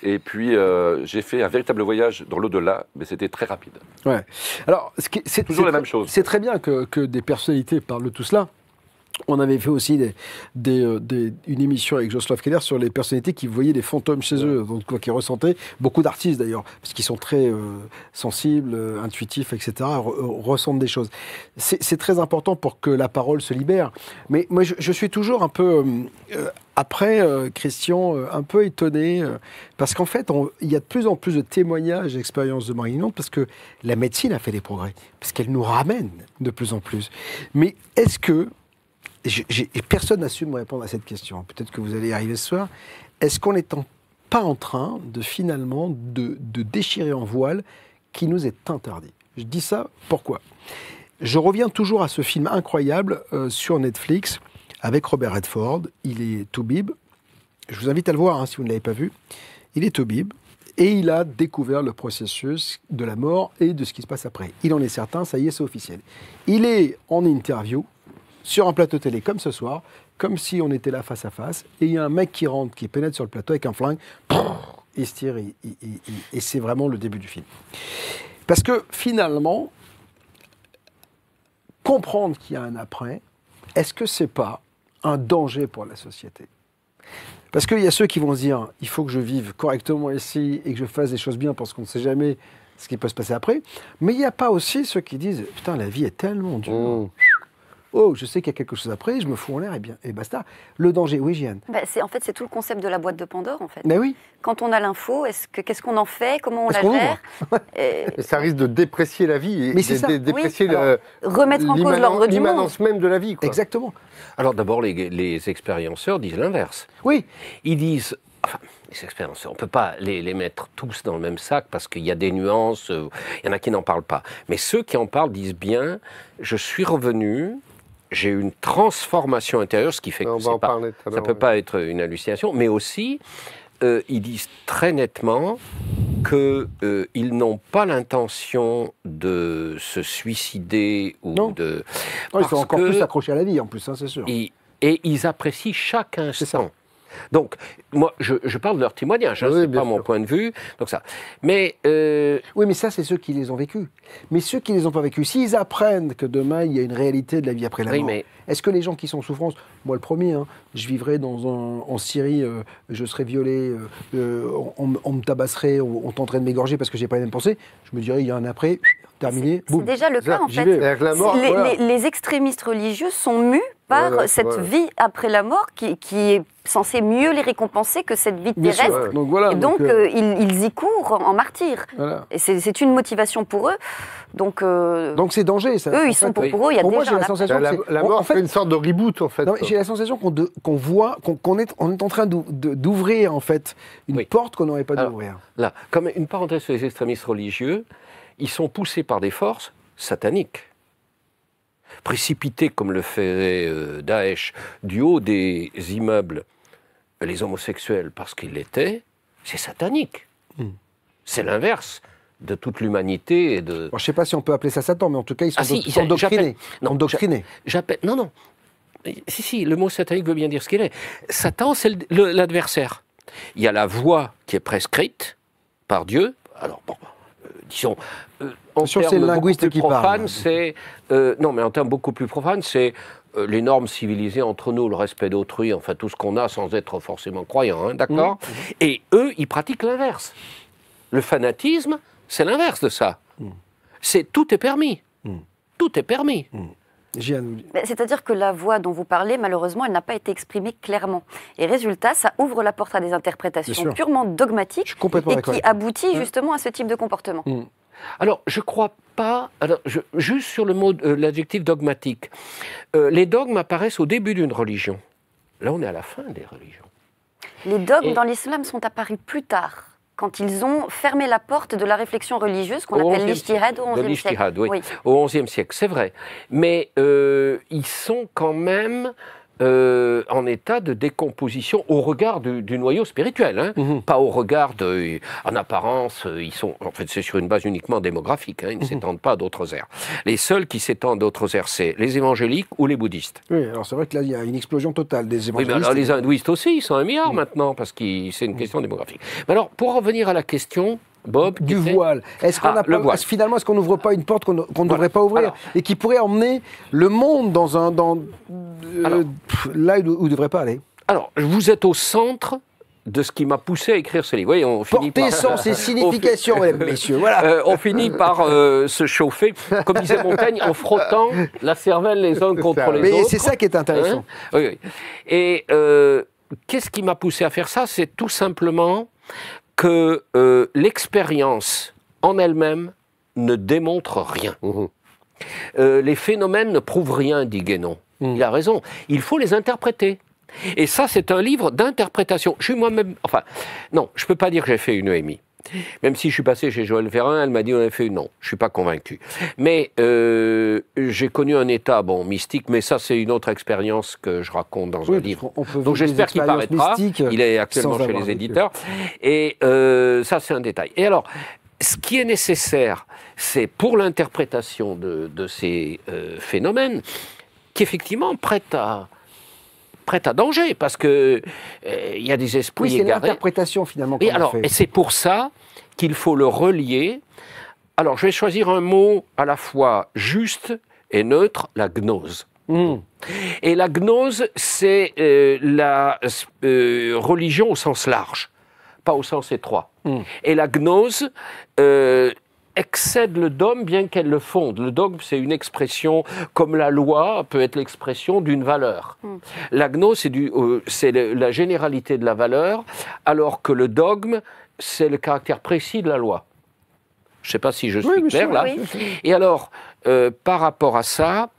Et puis, euh, j'ai fait un véritable voyage dans l'au-delà, mais c'était très rapide. Ouais. Alors, ce c'est Toujours la même très- chose. C'est très bien que, que des personnalités parlent de tout cela. On avait fait aussi des, des, euh, des- une émission avec Jocelyn Keller sur les personnalités qui voyaient des fantômes chez eux, donc quoi, qui ressentaient, beaucoup d'artistes d'ailleurs, parce qu'ils sont très euh, sensibles, euh, intuitifs, etc., re- ressentent des choses. C'est très important pour que la parole se libère. Mais moi, je, je suis toujours un peu, euh, après, euh, Christian, euh, un peu étonné, euh, parce qu'en fait, il y a de plus en plus de témoignages d'expériences de mort imminente, parce que la médecine a fait des progrès, parce qu'elle nous ramène de plus en plus. Mais est-ce que, j'ai- j'ai- et personne n'a su me répondre à cette question, peut-être que vous allez y arriver ce soir, est-ce qu'on n'est pas en train de finalement de, de déchirer en voile qui nous est interdit? Je dis ça pourquoi? Je reviens toujours à ce film incroyable euh, sur Netflix avec Robert Redford. Il est Toubib. Je vous invite à le voir hein, si vous ne l'avez pas vu. Il est Toubib et il a découvert le processus de la mort et de ce qui se passe après. Il en est certain, ça y est, c'est officiel. Il est en interview sur un plateau télé comme ce soir, comme si on était là face à face, et il y a un mec qui rentre, qui pénètre sur le plateau avec un flingue, il se tire, et c'est vraiment le début du film. Parce que finalement, comprendre qu'il y a un après, est-ce que c'est pas un danger pour la société? Parce qu'il y a ceux qui vont se dire, il faut que je vive correctement ici et que je fasse des choses bien parce qu'on ne sait jamais ce qui peut se passer après. Mais il n'y a pas aussi ceux qui disent, putain, la vie est tellement dure. Mmh. Oh, je sais qu'il y a quelque chose après, je me fous en l'air et bien, et basta. Le danger, oui, Jeanne. Bah, c'est- en fait, c'est tout le concept de la boîte de Pandore, en fait. Mais oui, Quand on a l'info, est-ce que qu'est-ce qu'on en fait? Comment on la gère? Et ça risque de déprécier la vie. et Mais c'est oui. déprécier Alors, le- Remettre en cause l'ordre du monde. l'immanence même de la vie. Quoi. exactement. Alors d'abord, les, les expérienceurs disent l'inverse. Oui, Ils disent, enfin, les expérienceurs, on ne peut pas les, les mettre tous dans le même sac parce qu'il y a des nuances, euh, il y en a qui n'en parlent pas. Mais ceux qui en parlent disent bien, je suis revenu, j'ai eu une transformation intérieure, ce qui fait que pas- ça ne peut ouais. pas être une hallucination, mais aussi, euh, ils disent très nettement qu'ils n'ont pas l'intention de se suicider ou Non. de... Non, ils sont encore que- plus accrochés à la vie en plus, hein, c'est sûr. et, et ils apprécient chaque ça. instant. Donc, moi, je, je parle de leur témoignage, hein, Oui, c'est pas mon point de vue. Donc ça. Mais euh, Oui, mais ça, c'est ceux qui les ont vécus. Mais ceux qui les ont pas vécus, s'ils apprennent que demain, il y a une réalité de la vie après la Oui, mort, mais- est-ce que les gens qui sont en souffrance, moi le premier, hein, je vivrais dans un, en Syrie, euh, je serais violé, euh, on, on me tabasserait, on, on tenterait de m'égorger parce que j'ai pas les mêmes pensées, je me dirais, il y a un après, terminé, C'est boum. déjà le cas, en fait. vais. C'est-à-dire que la mort, les, voilà. les- les extrémistes religieux sont mus par Voilà, cette voilà. vie après la mort qui, qui est censée mieux les récompenser que cette vie Bien sûr. terrestre. Donc voilà. Et donc, euh, euh, ils, ils y courent en martyrs. voilà. Et c'est c'est une motivation pour eux. Donc, euh, Donc c'est danger. Ça. eux, ils sont fait, pour, pour eux, il y a Pour moi, déjà j'ai un la sensation La, la mort en fait, fait une sorte de reboot, en fait. J'ai la sensation qu'on de- qu'on voit, qu'on est, on est en train d'ouvrir en fait une Oui. porte qu'on n'aurait pas dû Alors, ouvrir. là, comme une parenthèse sur les extrémistes religieux, ils sont poussés par des forces sataniques. Précipités comme le fait euh, Daesh du haut des immeubles, les homosexuels parce qu'ils l'étaient, c'est satanique. Hmm. C'est l'inverse de toute l'humanité et de. Bon, je ne sais pas si on peut appeler ça Satan, mais en tout cas, ils sont Ah, si, doc- j'appelle- endoctrinés. non. J'appelle. Non, non. Si, si, le mot satanique veut bien dire ce qu'il est. Satan, c'est l'adversaire. Il y a la voie qui est prescrite par Dieu. Alors, bon, euh, disons. euh, en termes le beaucoup linguiste plus qui profanes, c'est. euh, non, mais en termes beaucoup plus profanes, c'est euh, les normes civilisées entre nous, le respect d'autrui, enfin tout ce qu'on a sans être forcément croyant, hein, d'accord Mmh. Et eux, ils pratiquent l'inverse. Le fanatisme, c'est l'inverse de ça. Mmh. C'est tout est permis. Tout est permis. C'est-à-dire que la voix dont vous parlez, malheureusement, elle n'a pas été exprimée clairement. Et résultat, ça ouvre la porte à des interprétations purement dogmatiques et qui aboutit justement à ce type de comportement. Alors, je crois pas. Alors, je- juste sur le mot, euh, l'adjectif dogmatique. Euh, les dogmes apparaissent au début d'une religion. Là, on est à la fin des religions. Les dogmes Et- dans l'islam sont apparus plus tard, quand ils ont fermé la porte de la réflexion religieuse qu'on appelle 11e l'ijtihad au XIe siècle. l'ijtihad, oui. Au XIe siècle, c'est vrai. Mais euh, ils sont quand même euh, en état de décomposition au regard du, du noyau spirituel, hein. Mhm. pas au regard de. En apparence, euh, ils sont. En fait, c'est sur une base uniquement démographique. hein, ils ne Mhm. s'étendent pas à d'autres aires. Les seuls qui s'étendent d'autres aires, c'est les évangéliques ou les bouddhistes. Oui, alors c'est vrai que là, il y a une explosion totale des Oui, mais alors les hindouistes aussi, ils sont un milliard maintenant, parce que c'est une question démographique. Mais alors, pour revenir à la question, Bob. du voile. Est-ce qu'on Ah, a le pas- voile. est-ce finalement, est-ce qu'on n'ouvre pas une porte qu'on ne qu'on ne Voilà. devrait pas ouvrir Alors. et qui pourrait emmener le monde dans un dans euh, Alors. pff, là où il ne devrait pas aller Alors, vous êtes au centre de ce qui m'a poussé à écrire ce livre. Oui, on finit par... sens et signification, on fi- mesdames, messieurs. Voilà. Euh, on finit par euh, se chauffer, comme disait Montaigne, en frottant la cervelle les uns contre les Mais autres. c'est ça qui est intéressant. Hein oui, oui. Et euh, qu'est-ce qui m'a poussé à faire ça? C'est tout simplement que euh, l'expérience en elle-même ne démontre rien. Euh, les phénomènes ne prouvent rien, dit Guénon. Il a raison. Il faut les interpréter. Et ça, c'est un livre d'interprétation. Je suis moi-même. Enfin, non, je ne peux pas dire que j'ai fait une EMI. Même si je suis passé chez Joël Ferrin, elle m'a dit on a fait. Non, je suis pas convaincu. Mais euh, j'ai connu un état, bon, mystique, mais ça, c'est une autre expérience que je raconte dans Oui, un livre. on Donc j'espère qu'il paraîtra. Il est actuellement chez les éditeurs. Et euh, ça, c'est un détail. Et alors, ce qui est nécessaire, c'est pour l'interprétation de, de ces euh, phénomènes, qui effectivement prêtent à, prêtent à danger, parce que euh, il y a des esprits Oui, c'est l'interprétation finalement en alors, fait. et c'est pour ça qu'il faut le relier. Alors, je vais choisir un mot à la fois juste et neutre, la gnose. Mmh. Et la gnose, c'est euh, la euh, religion au sens large, pas au sens étroit. Mmh. Et la gnose euh, excède le dogme bien qu'elle le fonde. Le dogme, c'est une expression, comme la loi peut être l'expression d'une valeur. La gnose, c'est euh, la généralité de la valeur, alors que le dogme, c'est le caractère précis de la loi. Je ne sais pas si je suis Oui, clair là. oui. Et alors, euh, par rapport à ça,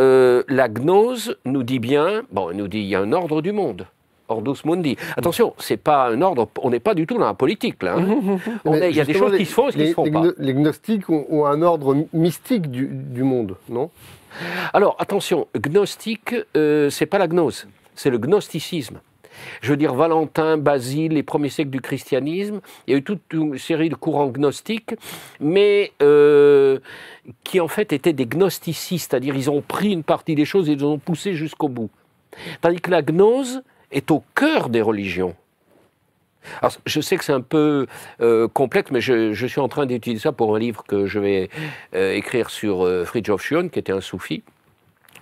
euh, la gnose nous dit bien, bon, elle nous dit il y a un ordre du monde. Ordus mundi. Attention, c'est pas un ordre, on n'est pas du tout dans la politique là. hein. Il y a des choses qui se font et qui se font les pas. les gnostiques ont, ont un ordre mystique du, du monde, non? Alors attention, gnostique, euh, c'est pas la gnose, c'est le gnosticisme. Je veux dire, Valentin, Basile, les premiers siècles du christianisme, il y a eu toute une série de courants gnostiques, mais euh, qui en fait étaient des gnosticistes, c'est-à-dire ils ont pris une partie des choses et ils les ont poussées jusqu'au bout. Tandis que la gnose est au cœur des religions. Alors, je sais que c'est un peu euh, complexe, mais je, suis en train d'utiliser ça pour un livre que je vais euh, écrire sur euh, Fridtjof Schuon, qui était un soufi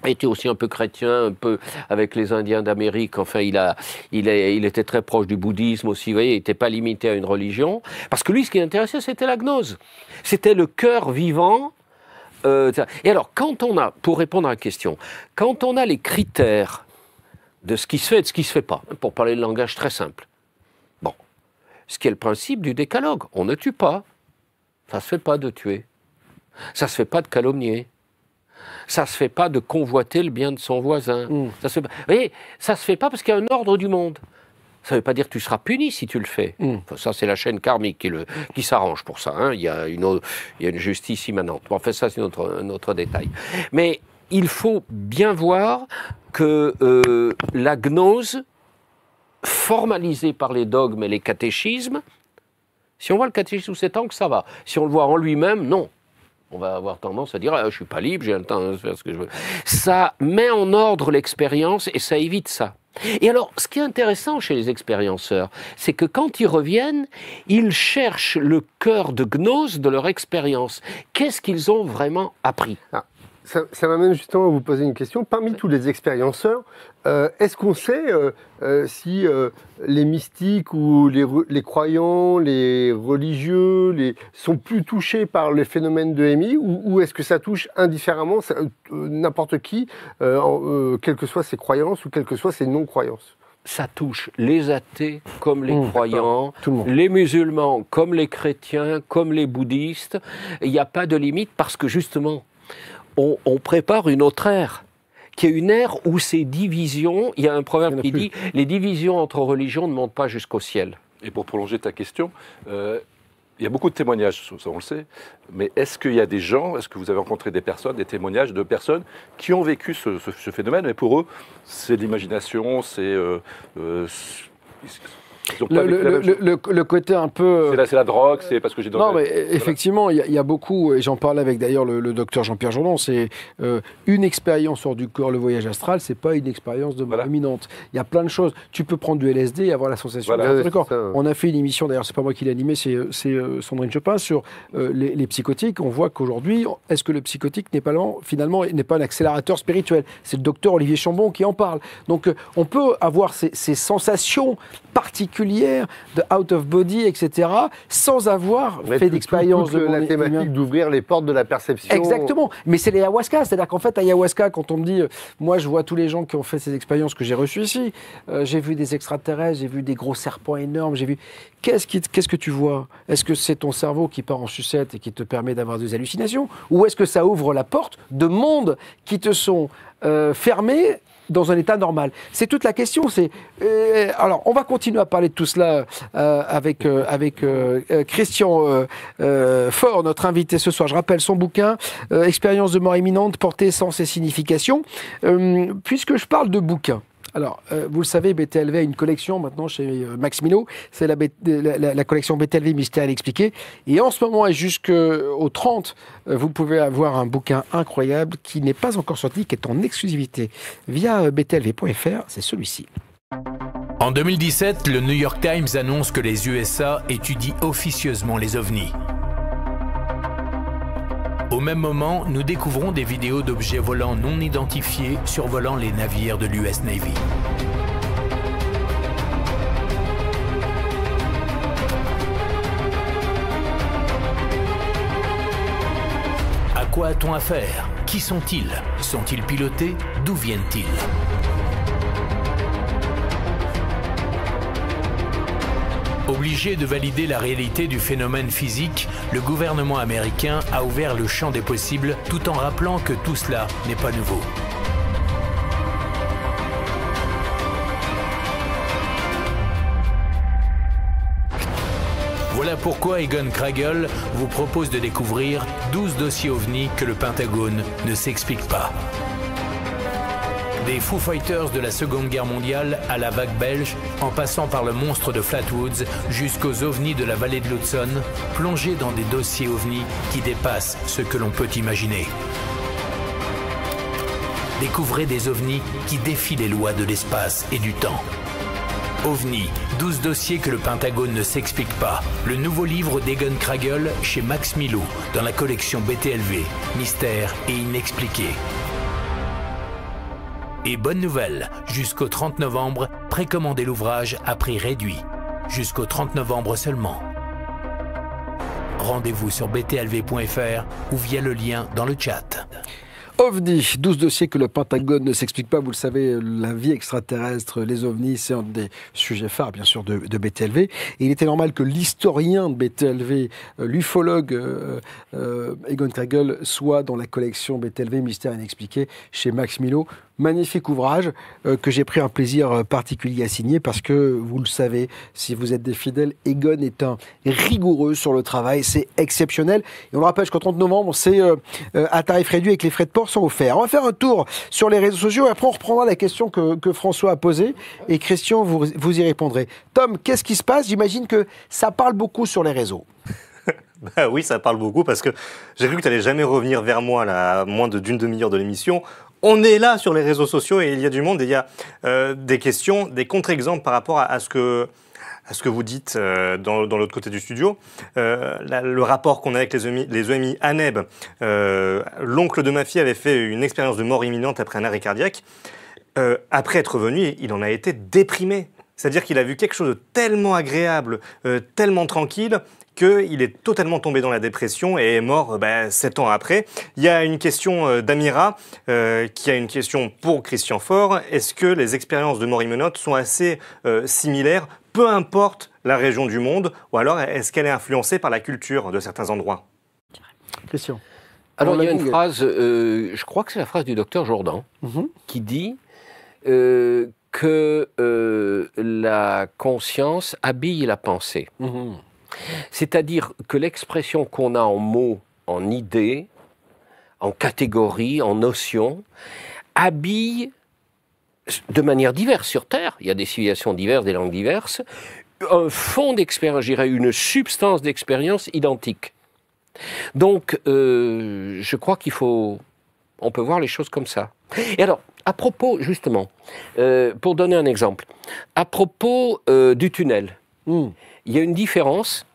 était aussi un peu chrétien, un peu avec les Indiens d'Amérique. Enfin, il, a, il, il était très proche du bouddhisme aussi. Vous voyez, il n'était pas limité à une religion. Parce que lui, ce qui l'intéressait, c'était la gnose. C'était le cœur vivant. euh, et alors, quand on a, pour répondre à la question, quand on a les critères de ce qui se fait et de ce qui ne se fait pas, pour parler le langage très simple, bon, ce qui est le principe du décalogue, on ne tue pas. Ça ne se fait pas de tuer. Ça ne se fait pas de calomnier ça se fait pas de convoiter le bien de son voisin. Ça se fait pas. Vous voyez, ça se fait pas parce qu'il y a un ordre du monde. Ça ne veut pas dire que tu seras puni si tu le fais. Enfin, ça, c'est la chaîne karmique qui, le- qui s'arrange pour ça. hein. Il, y a une, au- il y a une justice immanente. Bon, enfin, ça, c'est notre, un autre détail. Mais il faut bien voir que euh, la gnose, formalisée par les dogmes et les catéchismes, Si on voit le catéchisme sous cet angle, ça va. Si on le voit en lui-même, non. On va avoir tendance à dire ah, je suis pas libre, j'ai le temps de faire ce que je veux. Ça met en ordre l'expérience et ça évite ça. Et alors, ce qui est intéressant chez les expérienceurs, c'est que quand ils reviennent, ils cherchent le cœur de gnose de leur expérience. Qu'est-ce qu'ils ont vraiment appris? Ah, ça, ça m'amène justement à vous poser une question. Parmi tous les expérienceurs, euh, est-ce qu'on sait euh, euh, si les mystiques ou les, croyants, les religieux les, sont plus touchés par les phénomènes de MI ou, est-ce que ça touche indifféremment n'importe qui, quelles que soient ses croyances ou quelles que soient ses non-croyances? Ça touche les athées comme les mmh, croyants, les musulmans comme les chrétiens, comme les bouddhistes. Il n'y a pas de limite parce que justement, on, prépare une autre ère qui est une ère où ces divisions, il y a un proverbe qui dit, les divisions entre religions ne montent pas jusqu'au ciel. Et pour prolonger ta question, euh, il y a beaucoup de témoignages, ça on le sait, mais est-ce qu'il y a des gens, est-ce que vous avez rencontré des personnes, des témoignages de personnes qui ont vécu ce, phénomène, mais pour eux, c'est l'imagination, c'est... Euh, euh, le, côté un peu. Euh, c'est la, drogue, c'est parce que j'ai. Non, mais effectivement, il y, a beaucoup, et j'en parlais avec d'ailleurs le, docteur Jean-Pierre Jourdan, c'est euh, une expérience hors du corps, le voyage astral, c'est pas une expérience de imminente. Il y a plein de choses. Tu peux prendre du LSD et avoir la sensation de corps. On a fait une émission, d'ailleurs, c'est pas moi qui l'ai animée, c'est euh, Sandrine Chopin, sur les, psychotiques. On voit qu'aujourd'hui, est-ce que le psychotique n'est pas finalement n'est pas un accélérateur spirituel? C'est le docteur Olivier Chambon qui en parle. Donc, on peut avoir ces, ces sensations particulière de out of body, etc., sans avoir fait d'expérience de la thématique d'ouvrir les portes de la perception. Exactement. Mais c'est les ayahuasca, c'est-à-dire qu'en fait, ayahuasca, quand on me dit, euh, moi, je vois tous les gens qui ont fait ces expériences que j'ai reçues ici. Euh, j'ai vu des extraterrestres, j'ai vu des gros serpents énormes, j'ai vu. Qu'est-ce, qu'est-ce que tu vois? Est-ce que c'est ton cerveau qui part en sucette et qui te permet d'avoir des hallucinations? Ou est-ce que ça ouvre la porte de mondes qui te sont euh, fermés dans un état normal C'est toute la question. C'est euh, alors on va continuer à parler de tout cela euh, avec euh, avec Christian Fort, notre invité ce soir. Je rappelle son bouquin Expérience de mort imminente, portée, sens et signification. puisque je parle de bouquins. Alors, euh, vous le savez, BTLV a une collection maintenant chez euh, Max Milo. C'est la, collection BTLV Mystère à l'expliquer. Et en ce moment et jusqu'au 30, euh, vous pouvez avoir un bouquin incroyable qui n'est pas encore sorti, qui est en exclusivité via btlv.fr. C'est celui-ci. En 2017, le New York Times annonce que les USA étudient officieusement les ovnis. Au même moment, nous découvrons des vidéos d'objets volants non identifiés survolant les navires de l'US Navy. À quoi a-t-on affaire? Qui sont-ils? Sont-ils pilotés? D'où viennent-ils? Obligé de valider la réalité du phénomène physique, le gouvernement américain a ouvert le champ des possibles tout en rappelant que tout cela n'est pas nouveau. Voilà pourquoi Egon Kragel vous propose de découvrir 12 dossiers ovnis que le Pentagone ne s'explique pas. Des Foo Fighters de la Seconde Guerre mondiale à la vague belge, en passant par le monstre de Flatwoods jusqu'aux ovnis de la vallée de l'Hudson, plongés dans des dossiers ovnis qui dépassent ce que l'on peut imaginer. Découvrez des ovnis qui défient les lois de l'espace et du temps. OVNI, 12 dossiers que le Pentagone ne s'explique pas. Le nouveau livre d'Egon Kragel chez Max Milou dans la collection BTLV, Mystère et Inexpliqué. Et bonne nouvelle, jusqu'au 30 novembre, précommandez l'ouvrage à prix réduit. Jusqu'au 30 novembre seulement. Rendez-vous sur btlv.fr ou via le lien dans le chat. OVNI, 12 dossiers que le Pentagone ne s'explique pas. Vous le savez, la vie extraterrestre, les ovnis, c'est un des sujets phares, bien sûr, de, BTLV. Il était normal que l'historien de BTLV, euh, l'ufologue euh, euh, Egon Kragel, soit dans la collection BTLV Mystère inexpliqué chez Max Milo. Magnifique ouvrage euh, que j'ai pris un plaisir euh, particulier à signer parce que, vous le savez, si vous êtes des fidèles, Egon est un rigoureux sur le travail, c'est exceptionnel. Et on le rappelle jusqu'au 30 novembre, c'est à tarif réduit et que les frais de port sont offerts. On va faire un tour sur les réseaux sociaux et après on reprendra la question que, François a posée et Christian, vous, y répondrez. Tom, qu'est-ce qui se passe? J'imagine que ça parle beaucoup sur les réseaux. Bah oui, ça parle beaucoup parce que j'ai cru que tu n'allais jamais revenir vers moi là, à moins d'une demi-heure de l'émission. On est là sur les réseaux sociaux et il y a du monde et il y a euh, des questions, des contre-exemples par rapport à, ce que vous dites euh, dans, l'autre côté du studio. Euh, le rapport qu'on a avec les EMI, les EMI ANEB, l'oncle de ma fille avait fait une expérience de mort imminente après un arrêt cardiaque. Après être revenu, il en a été déprimé. C'est-à-dire qu'il a vu quelque chose de tellement agréable, tellement tranquille, qu'il est totalement tombé dans la dépression et est mort euh, bah, sept ans après. Il y a une question euh, d'Amira euh, qui a une question pour Christian Faure. Est-ce que les expériences de mort imminente sont assez euh, similaires, peu importe la région du monde, ou alors est-ce qu'elle est influencée par la culture de certains endroits? Christian. Alors, il y a une phrase, euh, je crois que c'est la phrase du docteur Jourdan, Mhm. qui dit euh, que euh, la conscience habille la pensée. Mhm. C'est-à-dire que l'expression qu'on a en mots, en idées, en catégories, en notions, habille de manière diverse sur Terre, il y a des civilisations diverses, des langues diverses, un fond d'expérience, je dirais une substance d'expérience identique. Donc, euh, je crois qu'il faut, on peut voir les choses comme ça. Et alors, à propos, justement, euh, pour donner un exemple, à propos euh, du tunnel, Hmm. Il y a une différence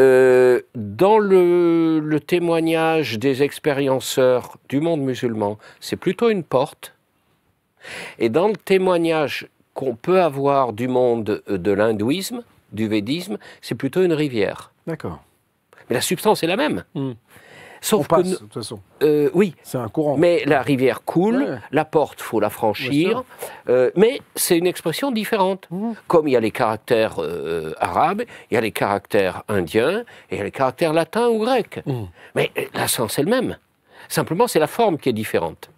euh, dans le, le témoignage des expérienceurs du monde musulman, c'est plutôt une porte. Et dans le témoignage qu'on peut avoir du monde euh, de l'hindouisme, du védisme, c'est plutôt une rivière. D'accord. Mais la substance est la même. Hmm. Sauf On passe, que de toute façon. euh, oui, C'est un courant. mais la rivière coule, Ouais. la porte, faut la franchir. Euh, mais c'est une expression différente. Mhm. Comme il y a les caractères euh, arabes, il y a les caractères indiens, et il y a les caractères latins ou grecs. Mhm. Mais euh, l'essence est le même. Simplement, c'est la forme qui est différente.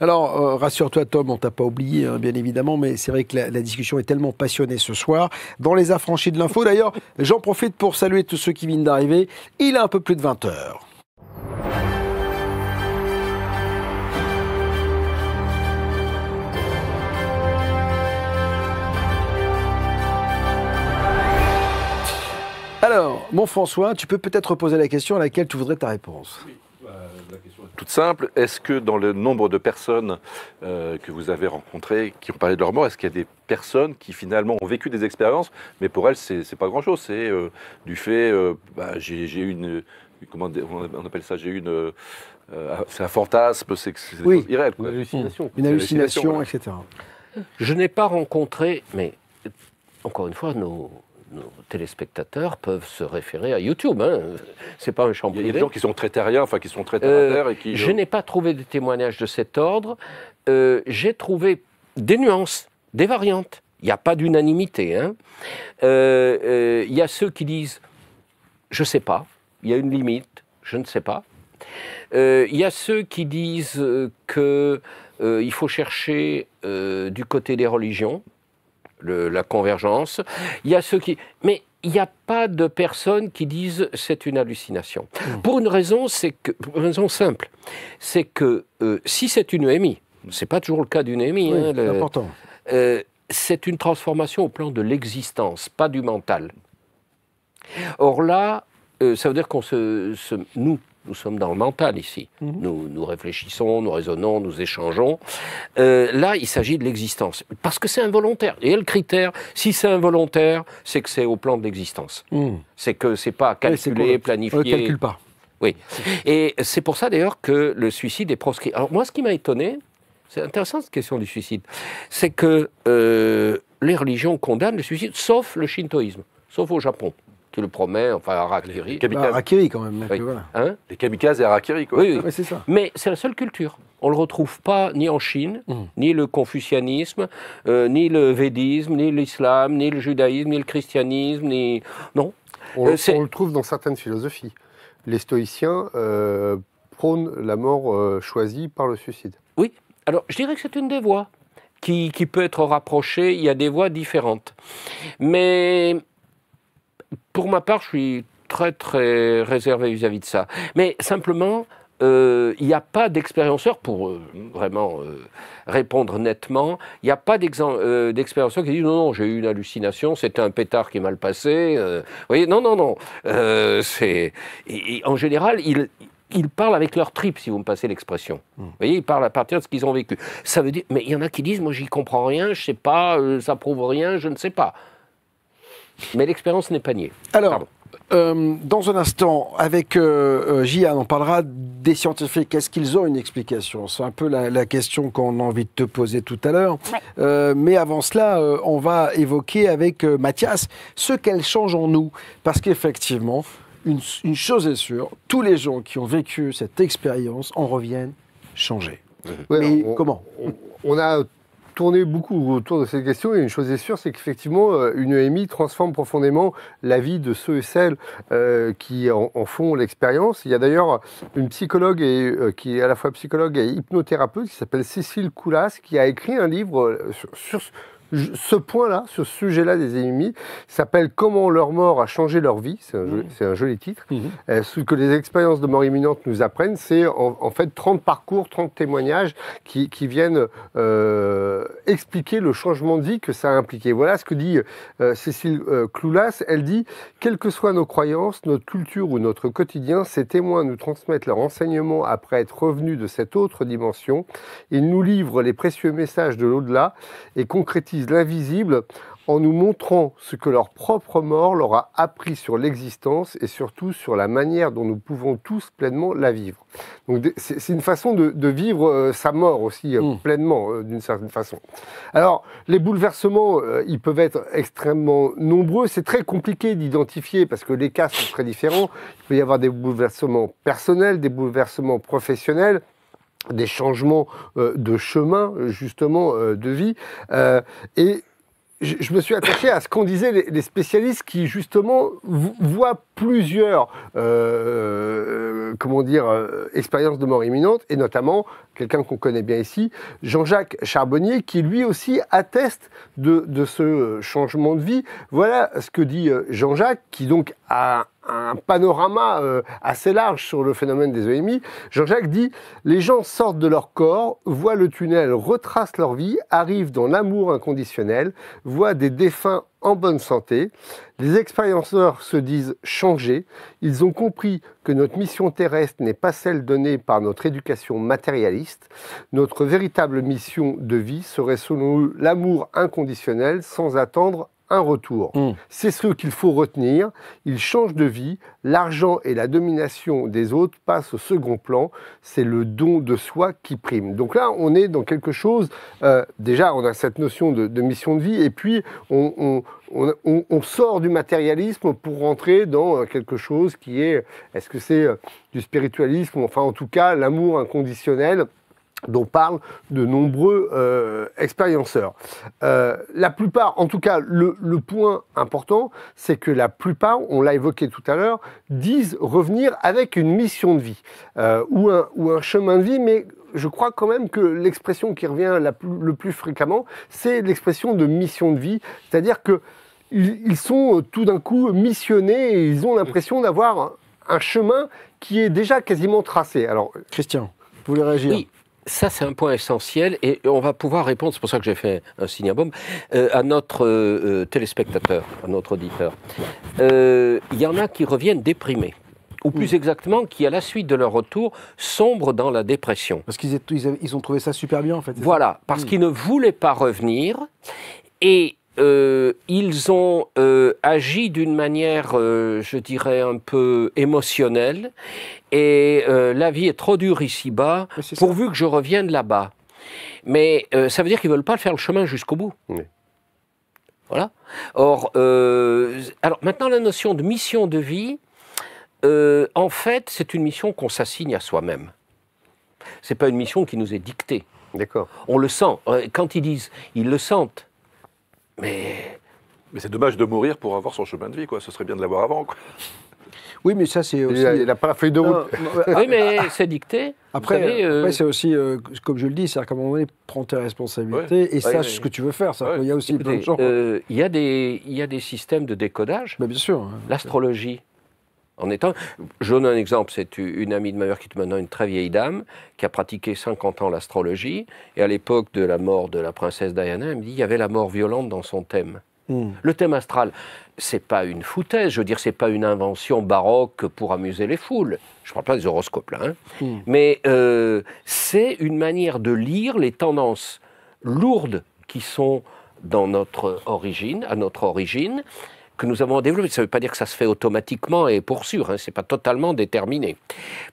Alors, euh, rassure-toi, Tom, on t'a pas oublié, hein, bien évidemment, mais c'est vrai que la, la discussion est tellement passionnée ce soir. Dans les affranchis de l'info, d'ailleurs, j'en profite pour saluer tous ceux qui viennent d'arriver. Il est un peu plus de 20 heures. Mon François, tu peux peut-être poser la question à laquelle tu voudrais ta réponse. Toute simple, est-ce que dans le nombre de personnes euh, que vous avez rencontrées qui ont parlé de leur mort, est-ce qu'il y a des personnes qui finalement ont vécu des expériences, mais pour elles, c'est pas grand-chose, c'est euh, du fait, euh, bah, j'ai eu une, comment on appelle ça, j'ai eu une, c'est un fantasme, c'est Oui. quoi. Une hallucination. Une hallucination, voilà. etc. Je n'ai pas rencontré, mais encore une fois, nos, nos téléspectateurs peuvent se référer à YouTube. Hein. C'est pas un champ Il y a- il y a privé. des gens qui sont très terriens, enfin qui sont très terre Euh, terre et qui. je n'ai pas trouvé de témoignages de cet ordre. Euh, J'ai trouvé des nuances, des variantes. Il n'y a pas d'unanimité. hein. Euh, euh, Il y a ceux qui disent je ne sais pas, il y a une limite, je ne sais pas. Euh, Il y a ceux qui disent euh, que euh, il faut chercher euh, du côté des religions le- la convergence. Il y a ceux qui. Mais il n'y a pas de personnes qui disent c'est une hallucination. Pour une raison, c'est que pour une raison simple, c'est que euh, si c'est une EMI, c'est pas toujours le cas d'une EMI. Oui, hein, c'est important. euh, c'est une transformation au plan de l'existence, pas du mental. Or là, euh, ça veut dire qu'on se, se- nous, nous sommes dans le mental ici. Nous, nous réfléchissons, nous raisonnons, nous échangeons. Euh, là, il s'agit de l'existence, parce que c'est involontaire. Et le critère, si c'est involontaire, c'est que c'est au plan de l'existence. Hmm. C'est que c'est pas calculé, planifié. On ne calcule pas. Oui. Et c'est pour ça d'ailleurs que le suicide est proscrit. Alors moi, ce qui m'a étonné, c'est intéressant cette question du suicide, c'est que euh, les religions condamnent le suicide, sauf le shintoïsme, sauf au Japon, qui le promet, enfin Harakiri. kamikazes. Bah, Harakiri, quand même. donc, Oui. voilà. Hein Les kamikazes et harakiri, quoi. Oui, oui. Ouais, c'est ça. Mais c'est la seule culture. On ne le retrouve pas ni en Chine, Mm. ni le confucianisme, euh, ni le védisme, ni l'islam, ni le judaïsme, ni le christianisme, ni... Non. On, Euh, on le trouve dans certaines philosophies. Les stoïciens euh, prônent la mort euh, choisie par le suicide. Oui, alors, je dirais que c'est une des voies qui, qui peut être rapprochée. Il y a des voies différentes. Mais pour ma part, je suis très, très réservé vis-à-vis de ça. Mais simplement, euh, il n'y a pas d'expérienceur, pour euh, vraiment euh, répondre nettement, il n'y a pas d'expérienceur qui dit non, non, j'ai eu une hallucination, c'était un pétard qui est mal passé. vous voyez, non, non, non. Et- et en général, ils, ils parlent avec leur trip, si vous me passez l'expression. Vous voyez, ils parlent à partir de ce qu'ils ont vécu. Ça veut dire, mais il y en a qui disent, moi, j'y comprends rien, je sais pas, ça prouve rien, je ne sais pas. Mais l'expérience n'est pas niée. Alors, euh, dans un instant, avec euh, euh, Gian, on parlera des scientifiques. Est-ce qu'ils ont une explication? C'est un peu la, la question qu'on a envie de te poser tout à l'heure. Euh, mais avant cela, euh, on va évoquer avec euh, Mathias ce qu'elle change en nous. Parce qu'effectivement, une, une chose est sûre, tous les gens qui ont vécu cette expérience en reviennent changés. Ouais, Mais on- comment? on, on a tourné beaucoup autour de cette question et une chose est sûre, c'est qu'effectivement, euh, une EMI transforme profondément la vie de ceux et celles euh, qui en, font l'expérience. Il y a d'ailleurs une psychologue et, euh, qui est à la fois psychologue et hypnothérapeute qui s'appelle Cécile Coulas qui a écrit un livre sur, sur ce point-là, ce sujet-là des EMI, s'appelle Comment leur mort a changé leur vie. C'est un, un joli titre. Euh, ce que les expériences de mort imminente nous apprennent, c'est en, en fait 30 parcours, 30 témoignages qui, qui viennent euh, expliquer le changement de vie que ça a impliqué. Voilà ce que dit euh, Cécile Cloulas. Elle dit Quelles que soient nos croyances, notre culture ou notre quotidien, ces témoins nous transmettent leur enseignement après être revenus de cette autre dimension. Ils nous livrent les précieux messages de l'au-delà et concrétisent l'invisible en nous montrant ce que leur propre mort leur a appris sur l'existence et surtout sur la manière dont nous pouvons tous pleinement la vivre. Donc c'est une façon de, de vivre euh, sa mort aussi euh, pleinement, euh, d'une certaine façon. Alors, les bouleversements, ils peuvent être extrêmement nombreux. C'est très compliqué d'identifier parce que les cas sont très différents. Il peut y avoir des bouleversements personnels, des bouleversements professionnels des changements euh, de chemin, euh, justement, euh, de vie. Et je, me suis attaché à ce qu'en disaient les, spécialistes qui, justement, vo- voient plusieurs, comment dire, expériences de mort imminente, et notamment quelqu'un qu'on connaît bien ici, Jean-Jacques Charbonnier, qui lui aussi atteste de, de ce changement de vie. Voilà ce que dit Jean-Jacques, qui donc a un panorama euh, assez large sur le phénomène des EMI. Jean-Jacques dit Les gens sortent de leur corps, voient le tunnel, retracent leur vie, arrivent dans l'amour inconditionnel, voient des défunts en bonne santé. Les expérienceurs se disent changés. Ils ont compris que notre mission terrestre n'est pas celle donnée par notre éducation matérialiste. Notre véritable mission de vie serait selon eux l'amour inconditionnel sans attendre un retour. C'est ce qu'il faut retenir. Ils changent de vie. L'argent et la domination des autres passent au second plan. C'est le don de soi qui prime. Donc là, on est dans quelque chose. euh, déjà, on a cette notion de, de mission de vie, et puis on, on- on- on- on sort du matérialisme pour rentrer dans euh, quelque chose qui est. Est-ce que c'est euh, du spiritualisme Enfin, en tout cas, l'amour inconditionnel dont parlent de nombreux euh, expérienceurs. Euh, la plupart, en tout cas, le, le point important, c'est que la plupart, on l'a évoqué tout à l'heure, disent revenir avec une mission de vie euh, ou, un, ou un chemin de vie, mais je crois quand même que l'expression qui revient la plus- le plus fréquemment, c'est l'expression de mission de vie, c'est-à-dire que ils, ils sont tout d'un coup missionnés et ils ont l'impression d'avoir un, un chemin qui est déjà quasiment tracé. Alors, Christian, vous voulez réagir? Oui, ça c'est un point essentiel et on va pouvoir répondre, c'est pour ça que j'ai fait un signe à bombe, euh, à notre euh, euh, téléspectateur, à notre auditeur. Euh, Il y en a qui reviennent déprimés, ou plus exactement qui à la suite de leur retour sombrent dans la dépression. Parce qu'ils ils ils ont trouvé ça super bien, en fait. Voilà, parce qu'ils ne voulaient pas revenir et euh, ils ont euh, agi d'une manière, euh, je dirais, un peu émotionnelle. Et la vie est trop dure ici-bas, pourvu que je revienne là-bas. Mais ça veut dire qu'ils ne veulent pas faire le chemin jusqu'au bout. Voilà. Or, alors maintenant, la notion de mission de vie, en fait, c'est une mission qu'on s'assigne à soi-même. C'est pas une mission qui nous est dictée. D'accord. On le sent. Quand ils disent, ils le sentent. Mais Mais c'est dommage de mourir pour avoir son chemin de vie, quoi. Ce serait bien de l'avoir avant, quoi. Oui, mais ça, c'est aussi. Il n'a pas la feuille de route. oui, mais c'est dicté. Après, savez, euh, après, c'est aussi, euh, comme je le dis, c'est-à-dire qu'à un moment donné, prends tes responsabilités et sache Ouais, ce ouais. que tu veux faire. Qu'il y a aussi plein de gens. euh, il y, a des- il y a des systèmes de décodage. bien sûr. hein. L'astrologie. En étant, je donne un exemple, c'est une amie de ma mère qui est maintenant une très vieille dame, qui a pratiqué 50 ans l'astrologie, et à l'époque de la mort de la princesse Diana, elle me dit il y avait la mort violente dans son thème. Hmm. Le thème astral, c'est pas une foutaise, je veux dire, c'est pas une invention baroque pour amuser les foules. Je ne parle pas des horoscopes là, hein. Hmm. mais euh, c'est une manière de lire les tendances lourdes qui sont dans notre origine, à notre origine, que nous avons développées. Ça ne veut pas dire que ça se fait automatiquement et pour sûr, hein, c'est pas totalement déterminé.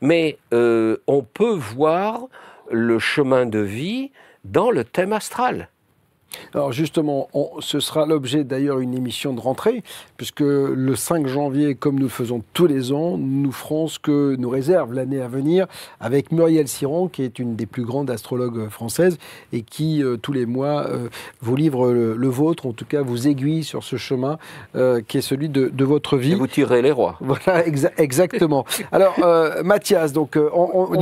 Mais euh, on peut voir le chemin de vie dans le thème astral. Alors justement, on- ce sera l'objet d'ailleurs d'une émission de rentrée, puisque le 5 janvier, comme nous le faisons tous les ans, nous ferons ce que nous réserve l'année à venir avec Muriel Siron, qui est une des plus grandes astrologues françaises et qui, euh, tous les mois, euh, vous livre le, le vôtre, en tout cas vous aiguille sur ce chemin euh, qui est celui de, de votre vie. Et vous tirez les rois. Voilà, exa- exactement. Alors, euh, Mathias, donc on-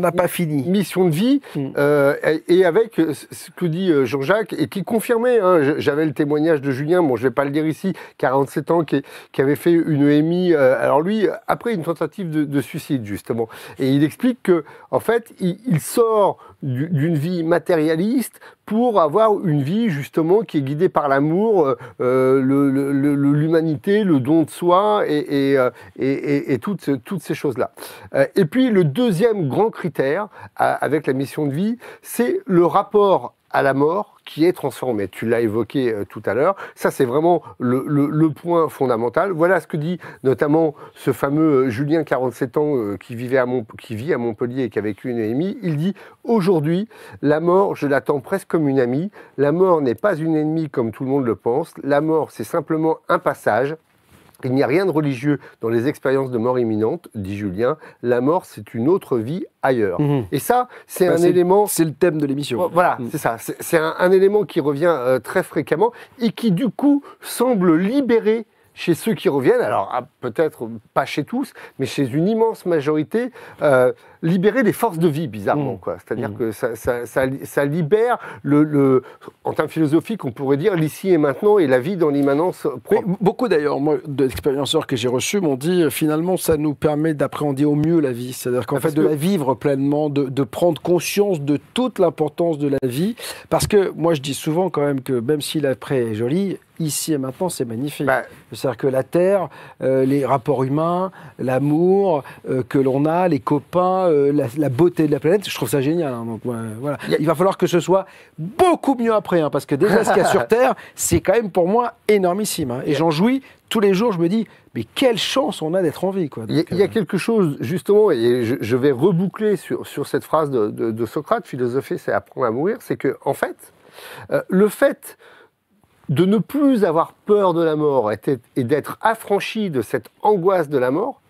n'a pas, fini. mission de vie, euh, et avec ce que dit Jean-Jacques, et qui confirmait, hein, j'avais le témoignage de Julien, bon je vais pas le dire ici, 47 ans, qui, avait fait une EMI, euh, alors lui, après une tentative de, de suicide justement, et il explique que en fait, il, sort du- d'une vie matérialiste pour avoir une vie justement qui est guidée par l'amour, euh, euh, l'humanité, le don de soi et, toutes, toutes ces choses-là. Et puis le deuxième grand critère avec la mission de vie, c'est le rapport à la mort qui est transformé. Tu l'as évoqué euh, tout à l'heure. Ça, c'est vraiment le point fondamental. Voilà ce que dit notamment ce fameux euh, Julien, 47 ans, euh, qui, vivait à Mont- qui vit à Montpellier et qui a vécu une EMI. Il dit Aujourd'hui, la mort, je l'attends presque comme une amie. La mort n'est pas une ennemie comme tout le monde le pense. La mort, c'est simplement un passage. Il n'y a rien de religieux dans les expériences de mort imminente, dit Julien. La mort, c'est une autre vie ailleurs. Mhm. Et ça, c'est Bah, un élément. C'est le thème de l'émission. Voilà, Mm. c'est ça. C'est un élément qui revient euh, très fréquemment et qui, du coup, semble libérer chez ceux qui reviennent, alors ah, peut-être pas chez tous, mais chez une immense majorité, euh, libérer les forces de vie, bizarrement. quoi. C'est-à-dire que ça, ça- ça- ça libère, le, le- en termes philosophiques, on pourrait dire l'ici et maintenant et la vie dans l'immanence propre. Mais beaucoup d'ailleurs, moi, d'expérienceurs que j'ai reçus m'ont dit euh, finalement ça nous permet d'appréhender au mieux la vie. C'est-à-dire qu'en Ah, fait de que- la vivre pleinement, de, de prendre conscience de toute l'importance de la vie. Parce que moi je dis souvent quand même que même si l'après est joli, ici et maintenant c'est magnifique. Bah, C'est-à-dire que la terre, euh, les rapports humains, l'amour euh, que l'on a, les copains, euh, la, la beauté de la planète, je trouve ça génial. hein. donc euh, voilà, il va falloir que ce soit beaucoup mieux après, hein, parce que déjà ce qu'il y a sur terre, c'est quand même pour moi énormissime. hein. et j'en jouis tous les jours. Je me dis, mais quelle chance on a d'être en vie, quoi. Il y, a- Donc, il y a euh, quelque chose, justement, et je, je vais reboucler sur, sur cette phrase de, de- de Socrate, philosopher, c'est apprendre à mourir, c'est que, en fait, euh, le fait de ne plus avoir peur de la mort et d'être affranchi de cette angoisse de la mort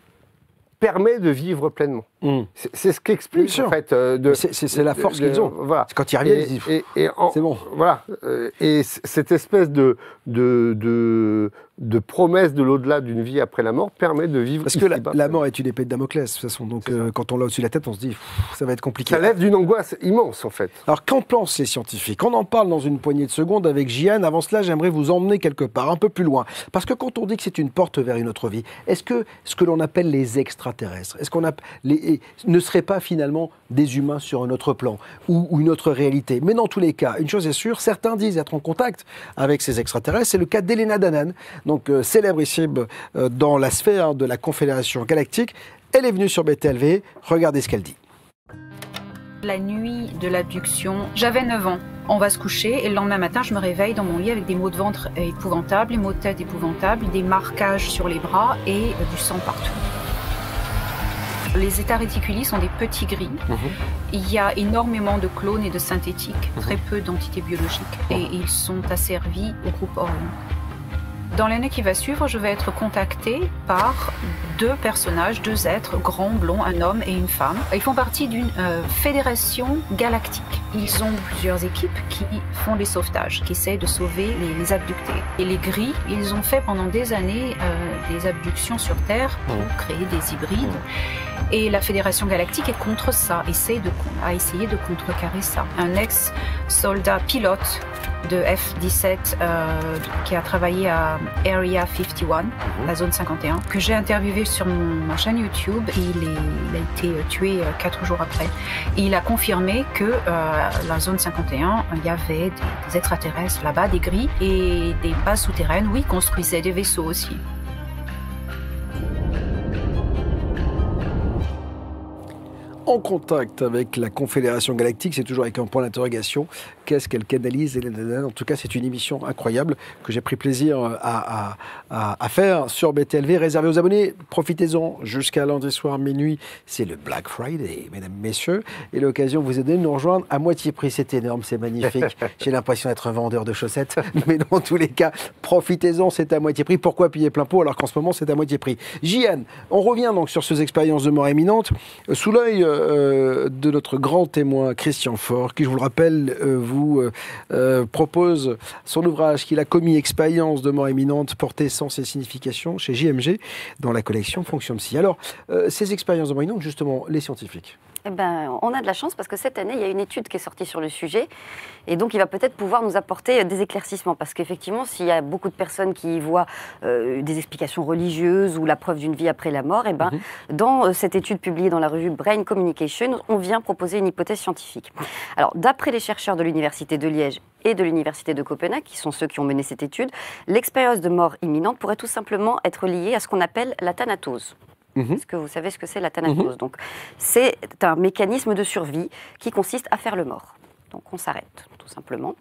permet de vivre pleinement. Hum. C'est ce qu'explique, en fait, euh, c'est- la force qu'ils ont. Voilà. Quand ils reviennent, Et- ils disent, et- et en- c'est bon. Voilà. euh, et cette espèce de, de, de, de promesse de l'au-delà d'une vie après la mort permet de vivre Parce que la, la mort est une épée de Damoclès, de toute façon. Donc, euh, quand on l'a au-dessus de la tête, on se dit, Pff, ça va être compliqué. Ça lève d'une angoisse immense, en fait. Alors, qu'en pensent les scientifiques? On en parle dans une poignée de secondes avec Jian. Avant cela, j'aimerais vous emmener quelque part, un peu plus loin. Parce que quand on dit que c'est une porte vers une autre vie, est-ce que ce que l'on appelle les extraterrestres, est-ce qu'on a, les, ne seraient pas finalement des humains sur un autre plan ou, une autre réalité Mais dans tous les cas, une chose est sûre, certains disent être en contact avec ces extraterrestres. C'est le cas d'Elena Danan, donc euh, célébrissime euh, dans la sphère de la Confédération Galactique. Elle est venue sur BTLV. Regardez ce qu'elle dit. La nuit de l'abduction, j'avais 9 ans. On va se coucher et le lendemain matin, je me réveille dans mon lit avec des maux de ventre épouvantables, des maux de tête épouvantables, des marquages sur les bras et euh, du sang partout. Les états réticulis sont des petits gris. Il y a énormément de clones et de synthétiques, très peu d'entités biologiques, et ils sont asservis au groupe Orion. Dans l'année qui va suivre, je vais être contactée par deux personnages, deux êtres, grands, blonds, un homme et une femme. Ils font partie d'une euh, fédération galactique. Ils ont plusieurs équipes qui font les sauvetages, qui essaient de sauver les, les abductés. Et les gris, ils ont fait pendant des années euh, des abductions sur Terre pour créer des hybrides. Et la Fédération Galactique est contre ça, essaie de, a essayé de contrecarrer ça. Un ex-soldat pilote de F-17 euh, qui a travaillé à Area 51, la zone 51, que j'ai interviewé sur mon, ma chaîne YouTube. Il, est- il a été tué euh, quatre jours après. Et il a confirmé que euh, la zone 51, il y avait des, des extraterrestres là-bas, des gris, et des bases souterraines, oui, construisaient des vaisseaux aussi. En contact avec la Confédération Galactique, c'est toujours avec un point d'interrogation. Qu'est-ce qu'elle canalise. En tout cas, c'est une émission incroyable que j'ai pris plaisir à, à- à- à faire sur BTLV, réservée aux abonnés. Profitez-en jusqu'à lundi soir minuit. C'est le Black Friday, mesdames, messieurs. Et l'occasion vous est donnée de nous rejoindre à moitié prix. C'est énorme, c'est magnifique. J'ai l'impression d'être un vendeur de chaussettes. Mais dans tous les cas, profitez-en, c'est à moitié prix. Pourquoi payer plein pot alors qu'en ce moment, c'est à moitié prix? Jian, on revient donc sur ces expériences de mort imminente euh, sous l'œil euh, de notre grand témoin Christian Faure, qui, je vous le rappelle, euh, vous euh, propose son ouvrage qu'il a commis Expérience de mort imminente, portée sens et signification chez JMG dans la collection Fonction Psy. Alors, ces expériences de mort imminente, justement, les scientifiques. Eh ben, on a de la chance parce que cette année, il y a une étude qui est sortie sur le sujet. Et donc, il va peut-être pouvoir nous apporter euh, des éclaircissements. Parce qu'effectivement, s'il y a beaucoup de personnes qui y voient euh, des explications religieuses ou la preuve d'une vie après la mort, eh ben, dans euh, cette étude publiée dans la revue Brain Communication, on vient proposer une hypothèse scientifique. Alors, d'après les chercheurs de l'Université de Liège et de l'Université de Copenhague, qui sont ceux qui ont mené cette étude, l'expérience de mort imminente pourrait tout simplement être liée à ce qu'on appelle la thanatose. Est-ce que vous savez ce que c'est la thanatose Donc, c'est un mécanisme de survie qui consiste à faire le mort. Donc, on s'arrête, tout simplement.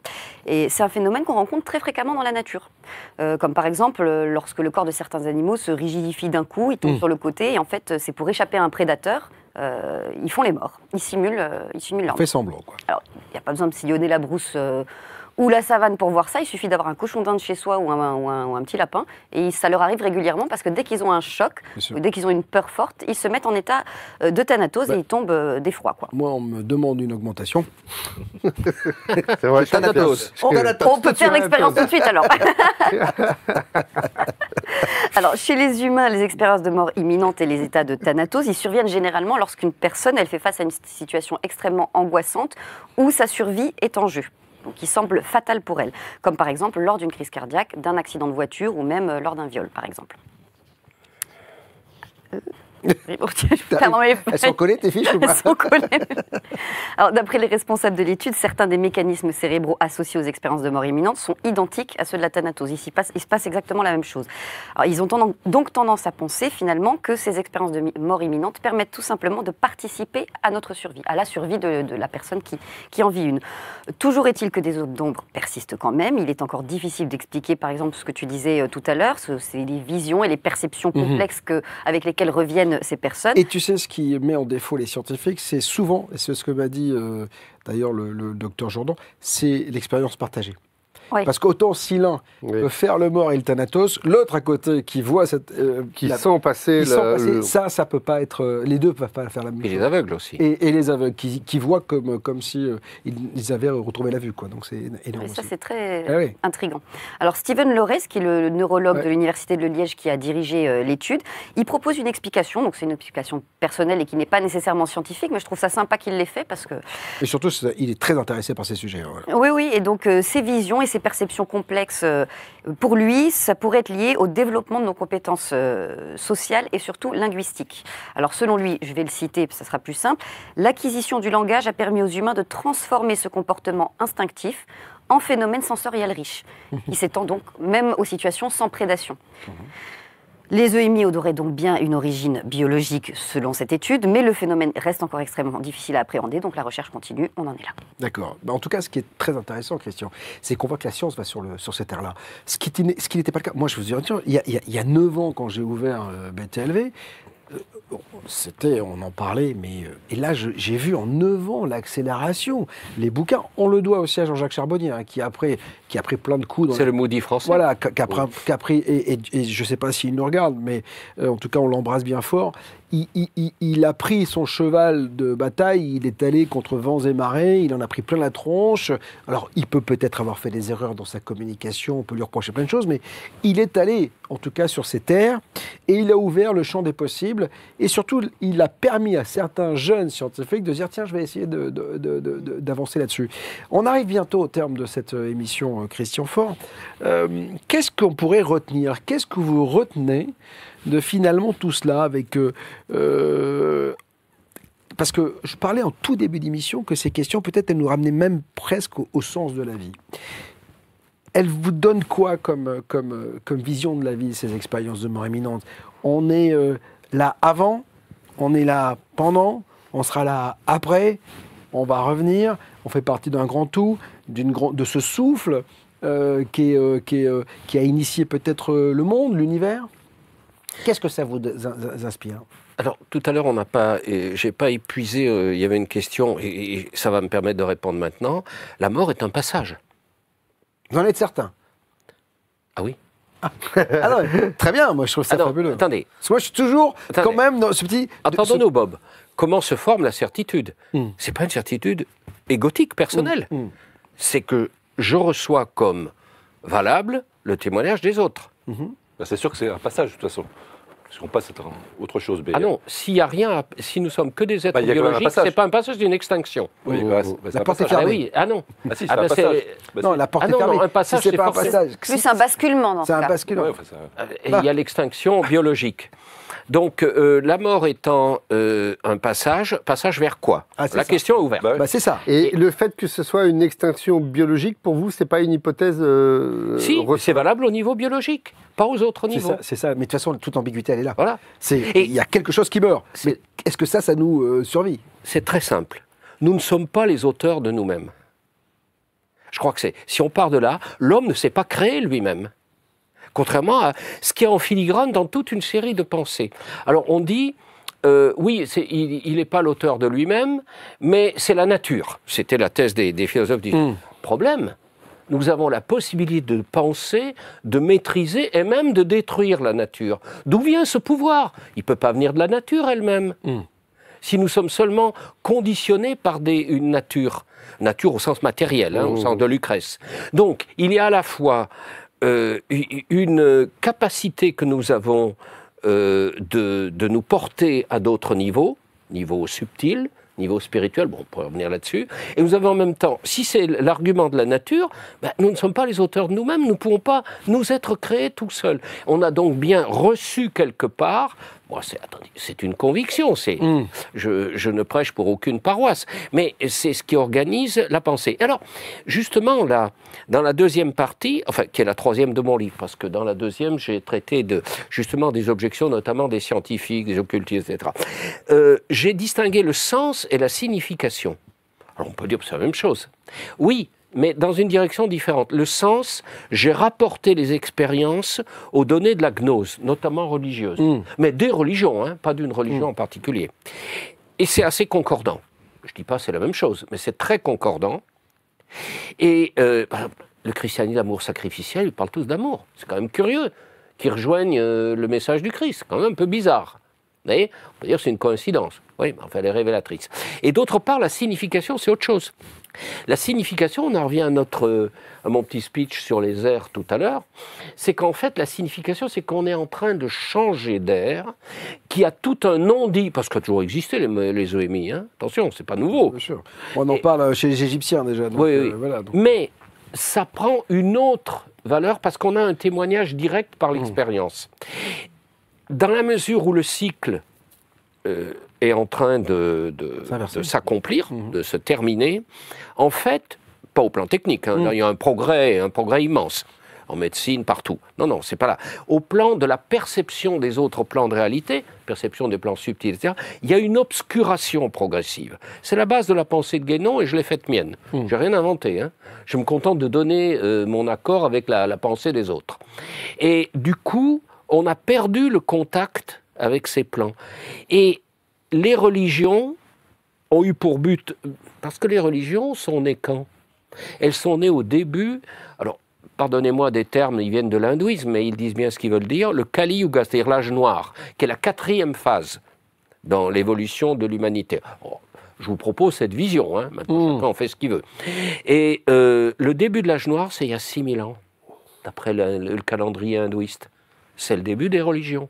Et c'est un phénomène qu'on rencontre très fréquemment dans la nature. Euh, comme par exemple, euh, lorsque le corps de certains animaux se rigidifie d'un coup, ils tombent Mhm. sur le côté, et en fait, c'est pour échapper à un prédateur. euh, ils font les morts. Ils simulent, euh, ils simulent leur On fait semblant, quoi. Alors, il n'y a pas besoin de sillonner la brousse euh, ou la savane pour voir ça. Il suffit d'avoir un cochon d'Inde chez soi ou un, ou un- ou un petit lapin. Et ça leur arrive régulièrement parce que dès qu'ils ont un choc, ou dès qu'ils ont une peur forte, ils se mettent en état euh, de thanatose Bah. et ils tombent euh, d'effroi. quoi. Moi, on me demande une augmentation. C'est vrai, Thanatos. On, Thanatos. on peut faire l'expérience tout de suite alors. alors, chez les humains, les expériences de mort imminente et les états de thanatose, ils surviennent généralement lorsqu'une personne elle fait face à une situation extrêmement angoissante où sa survie est en jeu. Qui semble fatale pour elle, comme par exemple lors d'une crise cardiaque, d'un accident de voiture ou même euh, lors d'un viol, par exemple. Elles sont collées, tes fiches ou pas elles sont collées. Alors, d'après les responsables de l'étude, certains des mécanismes cérébraux associés aux expériences de mort imminente sont identiques à ceux de la thanatose. Passe, il se passe exactement la même chose. Alors, ils ont tendance- donc tendance à penser finalement que ces expériences de mort imminente permettent tout simplement de participer à notre survie, à la survie de, de la personne qui, qui en vit une. Toujours est-il que des zones d'ombre persistent quand même. Il est encore difficile d'expliquer, par exemple, ce que tu disais euh, tout à l'heure, ce- c'est les visions et les perceptions Mhm. complexes que, avec lesquelles reviennent ces personnes. Et tu sais ce qui met en défaut les scientifiques, c'est souvent, et c'est ce que m'a dit euh, d'ailleurs le, le docteur Jourdan, c'est l'expérience partagée. Oui. Parce qu'autant si l'un peut faire le mort et le thanatos, l'autre à côté qui voit cette... euh, Qui la- sent passer qui le- sent passer, le- ça, ça peut pas être... euh, les deux peuvent pas faire la même Et chose. les aveugles aussi. Et, et les aveugles, qui, qui voient comme, comme si euh, ils, ils avaient retrouvé la vue, quoi. Donc c'est énorme Et ça, c'est très Ah oui. intriguant. Alors, Steven Lores, qui est le neurologue Ouais. de l'Université de Liège qui a dirigé euh, l'étude, il propose une explication. Donc, c'est une explication personnelle et qui n'est pas nécessairement scientifique, mais je trouve ça sympa qu'il l'ait fait parce que. Et surtout, il est très intéressé par ces sujets. hein, voilà. Oui, oui, et donc euh, ces visions et ces perceptions complexes, euh, pour lui, ça pourrait être lié au développement de nos compétences euh, sociales et surtout linguistiques. Alors selon lui, je vais le citer, ça sera plus simple, l'acquisition du langage a permis aux humains de transformer ce comportement instinctif en phénomène sensoriel riche, qui s'étend donc même aux situations sans prédation. Les EMI auraient donc bien une origine biologique selon cette étude, mais le phénomène reste encore extrêmement difficile à appréhender, donc la recherche continue, on en est là. D'accord. Bah, en tout cas, ce qui est très intéressant, Christian, c'est qu'on voit que la science va sur, sur cette ère-là. Ce qui, n'était pas le cas. Moi, je vous dis, tiens, il y a, il y a- il y a 9 ans, quand j'ai ouvert euh, BTLV, c'était, on en parlait, mais euh, et là j'ai vu en 9 ans l'accélération. Les bouquins, on le doit aussi à Jean-Jacques Charbonnier, hein, qui a pris, qui a pris plein de coups. dans C'est le Moody français. Voilà, qu'a qu'a pris- qu'a pris- et, et- et je ne sais pas s'il nous regarde, mais euh, en tout cas on l'embrasse bien fort. Il, a pris son cheval de bataille, il est allé contre vents et marées, il en a pris plein la tronche. Alors il peut peut-être avoir fait des erreurs dans sa communication, on peut lui reprocher plein de choses, mais il est allé en tout cas sur ces terres et il a ouvert le champ des possibles et surtout il a permis à certains jeunes scientifiques de dire tiens je vais essayer d'avancer là-dessus. On arrive bientôt au terme de cette euh, émission, euh, Christian Fort. Euh, Qu'est-ce qu'on pourrait retenir? Qu'est-ce que vous retenez de finalement tout cela avec... euh, euh, parce que je parlais en tout début d'émission que ces questions, peut-être, elles nous ramenaient même presque au, sens de la vie. Elles vous donnent quoi comme, comme, comme vision de la vie, ces expériences de mort imminente? On est euh, là avant, on est là pendant, on sera là après, on va revenir, on fait partie d'un grand tout, de ce souffle qui, qui, qui a initié peut-être le monde, l'univers? Qu'est-ce que ça vous inspire? Alors, tout à l'heure, on n'a pas, j'ai pas épuisé, euh, il y avait une question, et, et ça va me permettre de répondre maintenant. La mort est un passage. Vous en êtes certain? Ah oui Ah non, très bien, moi je trouve ça Ah non, fabuleux. Attendez. Parce que moi je suis toujours Attendez. quand même dans ce petit... Attendons-nous, Bob. Comment se forme la certitude? Hmm. C'est pas une certitude égotique, personnelle. C'est que je reçois comme valable le témoignage des autres. Bah, c'est sûr que c'est un passage, de toute façon. Parce qu'on passe à autre chose. mais- Ah non, s'il y a rien, à- si nous sommes que des êtres Bah, un biologiques, passage. c'est pas un passage d'une extinction. Oui, bah, c'est- bah, c'est La un porte est passage. Ah fermée. oui, ah non. Ah si, c'est Ah un bah, passage. c'est- Bah, Non, la porte Ah est non, fermée. non, un passage, Si c'est c'est pas un passage. Plus un basculement dans C'est ce un basculement. Ouais, enfin, ça- Euh, et il y a l'extinction biologique. Donc, euh, la mort étant euh, un passage, passage vers quoi? Ah, c'est La ça. question est ouverte. Bah. Bah, c'est ça. Et le fait que ce soit une extinction biologique, pour vous, c'est pas une hypothèse euh, si, c'est valable au niveau biologique, pas aux autres C'est niveaux. ça, c'est ça. Mais de toute façon, toute ambiguïté, elle est là. Voilà. Il y a quelque chose qui meurt. C'est- Mais est-ce que ça, ça nous euh, survit? C'est très simple. Nous ne sommes pas les auteurs de nous-mêmes. Je crois que c'est. Si on part de là, l'homme ne s'est pas créé lui-même. Contrairement à ce qui est en filigrane dans toute une série de pensées. Alors on dit, euh, oui, il n'est pas l'auteur de lui-même, mais c'est la nature. C'était la thèse des, des philosophes du problème. Nous avons la possibilité de penser, de maîtriser et même de détruire la nature. D'où vient ce pouvoir? Il ne peut pas venir de la nature elle-même si nous sommes seulement conditionnés par des, une nature, nature au sens matériel, hein, au sens de Lucrèce. Donc, il y a à la fois euh, une capacité que nous avons euh, de, de nous porter à d'autres niveaux, niveau subtil, niveau spirituel, bon, on pourrait revenir là-dessus, et nous avons en même temps, si c'est l'argument de la nature, ben, nous ne sommes pas les auteurs de nous-mêmes, nous ne pouvons pas nous être créés tout seuls. On a donc bien reçu quelque part, bon, c'est, une conviction, c'est, je, je ne prêche pour aucune paroisse, mais c'est ce qui organise la pensée. Alors, justement, là, dans la deuxième partie, enfin, qui est la troisième de mon livre, parce que dans la deuxième, j'ai traité de, justement des objections, notamment des scientifiques, des occultistes, etc. Euh, j'ai distingué le sens et la signification. Alors, on peut dire que c'est la même chose. Oui, mais dans une direction différente. Le sens, j'ai rapporté les expériences aux données de la gnose, notamment religieuses. Mais des religions, hein, pas d'une religion en particulier. Et c'est assez concordant. Je ne dis pas c'est la même chose, mais c'est très concordant. Et euh, le christianisme d'amour sacrificiel, ils parlent tous d'amour. C'est quand même curieux qu'ils rejoignent euh, le message du Christ. C'est quand même un peu bizarre. Vous voyez On peut dire que c'est une coïncidence. Oui, mais enfin, elle est révélatrice. Et d'autre part, la signification, c'est autre chose. La signification, on en revient à, notre, euh, à mon petit speech sur les airs tout à l'heure, c'est qu'en fait, la signification, c'est qu'on est en train de changer d'air, qui a tout un non-dit, parce qu'il a toujours existé les, les EMI, hein. attention, c'est pas nouveau. Bien sûr. On en parle euh, chez les Égyptiens déjà. donc, Oui, euh, oui. voilà, donc. Mais ça prend une autre valeur parce qu'on a un témoignage direct par l'expérience. Dans la mesure où le cycle euh, est en train de, s'accomplir, de se terminer, en fait, pas au plan technique, hein, là, il y a un progrès, un progrès immense. En médecine, partout. Non, non, c'est pas là. Au plan de la perception des autres plans de réalité, perception des plans subtils, etc., il y a une obscuration progressive. C'est la base de la pensée de Guénon et je l'ai faite mienne. J'ai rien inventé. hein. Je me contente de donner euh, mon accord avec la, la pensée des autres. Et du coup, on a perdu le contact avec ses plans. Et les religions ont eu pour but, parce que les religions sont nées quand? Elles sont nées au début, alors pardonnez-moi des termes, ils viennent de l'hindouisme, mais ils disent bien ce qu'ils veulent dire, le Kali Yuga, c'est-à-dire l'âge noir, qui est la quatrième phase dans l'évolution de l'humanité. Oh, je vous propose cette vision, hein. maintenant chacun en fait ce qu'il veut. Et euh, le début de l'âge noir, c'est il y a 6000 ans, d'après le, le calendrier hindouiste. C'est le début des religions.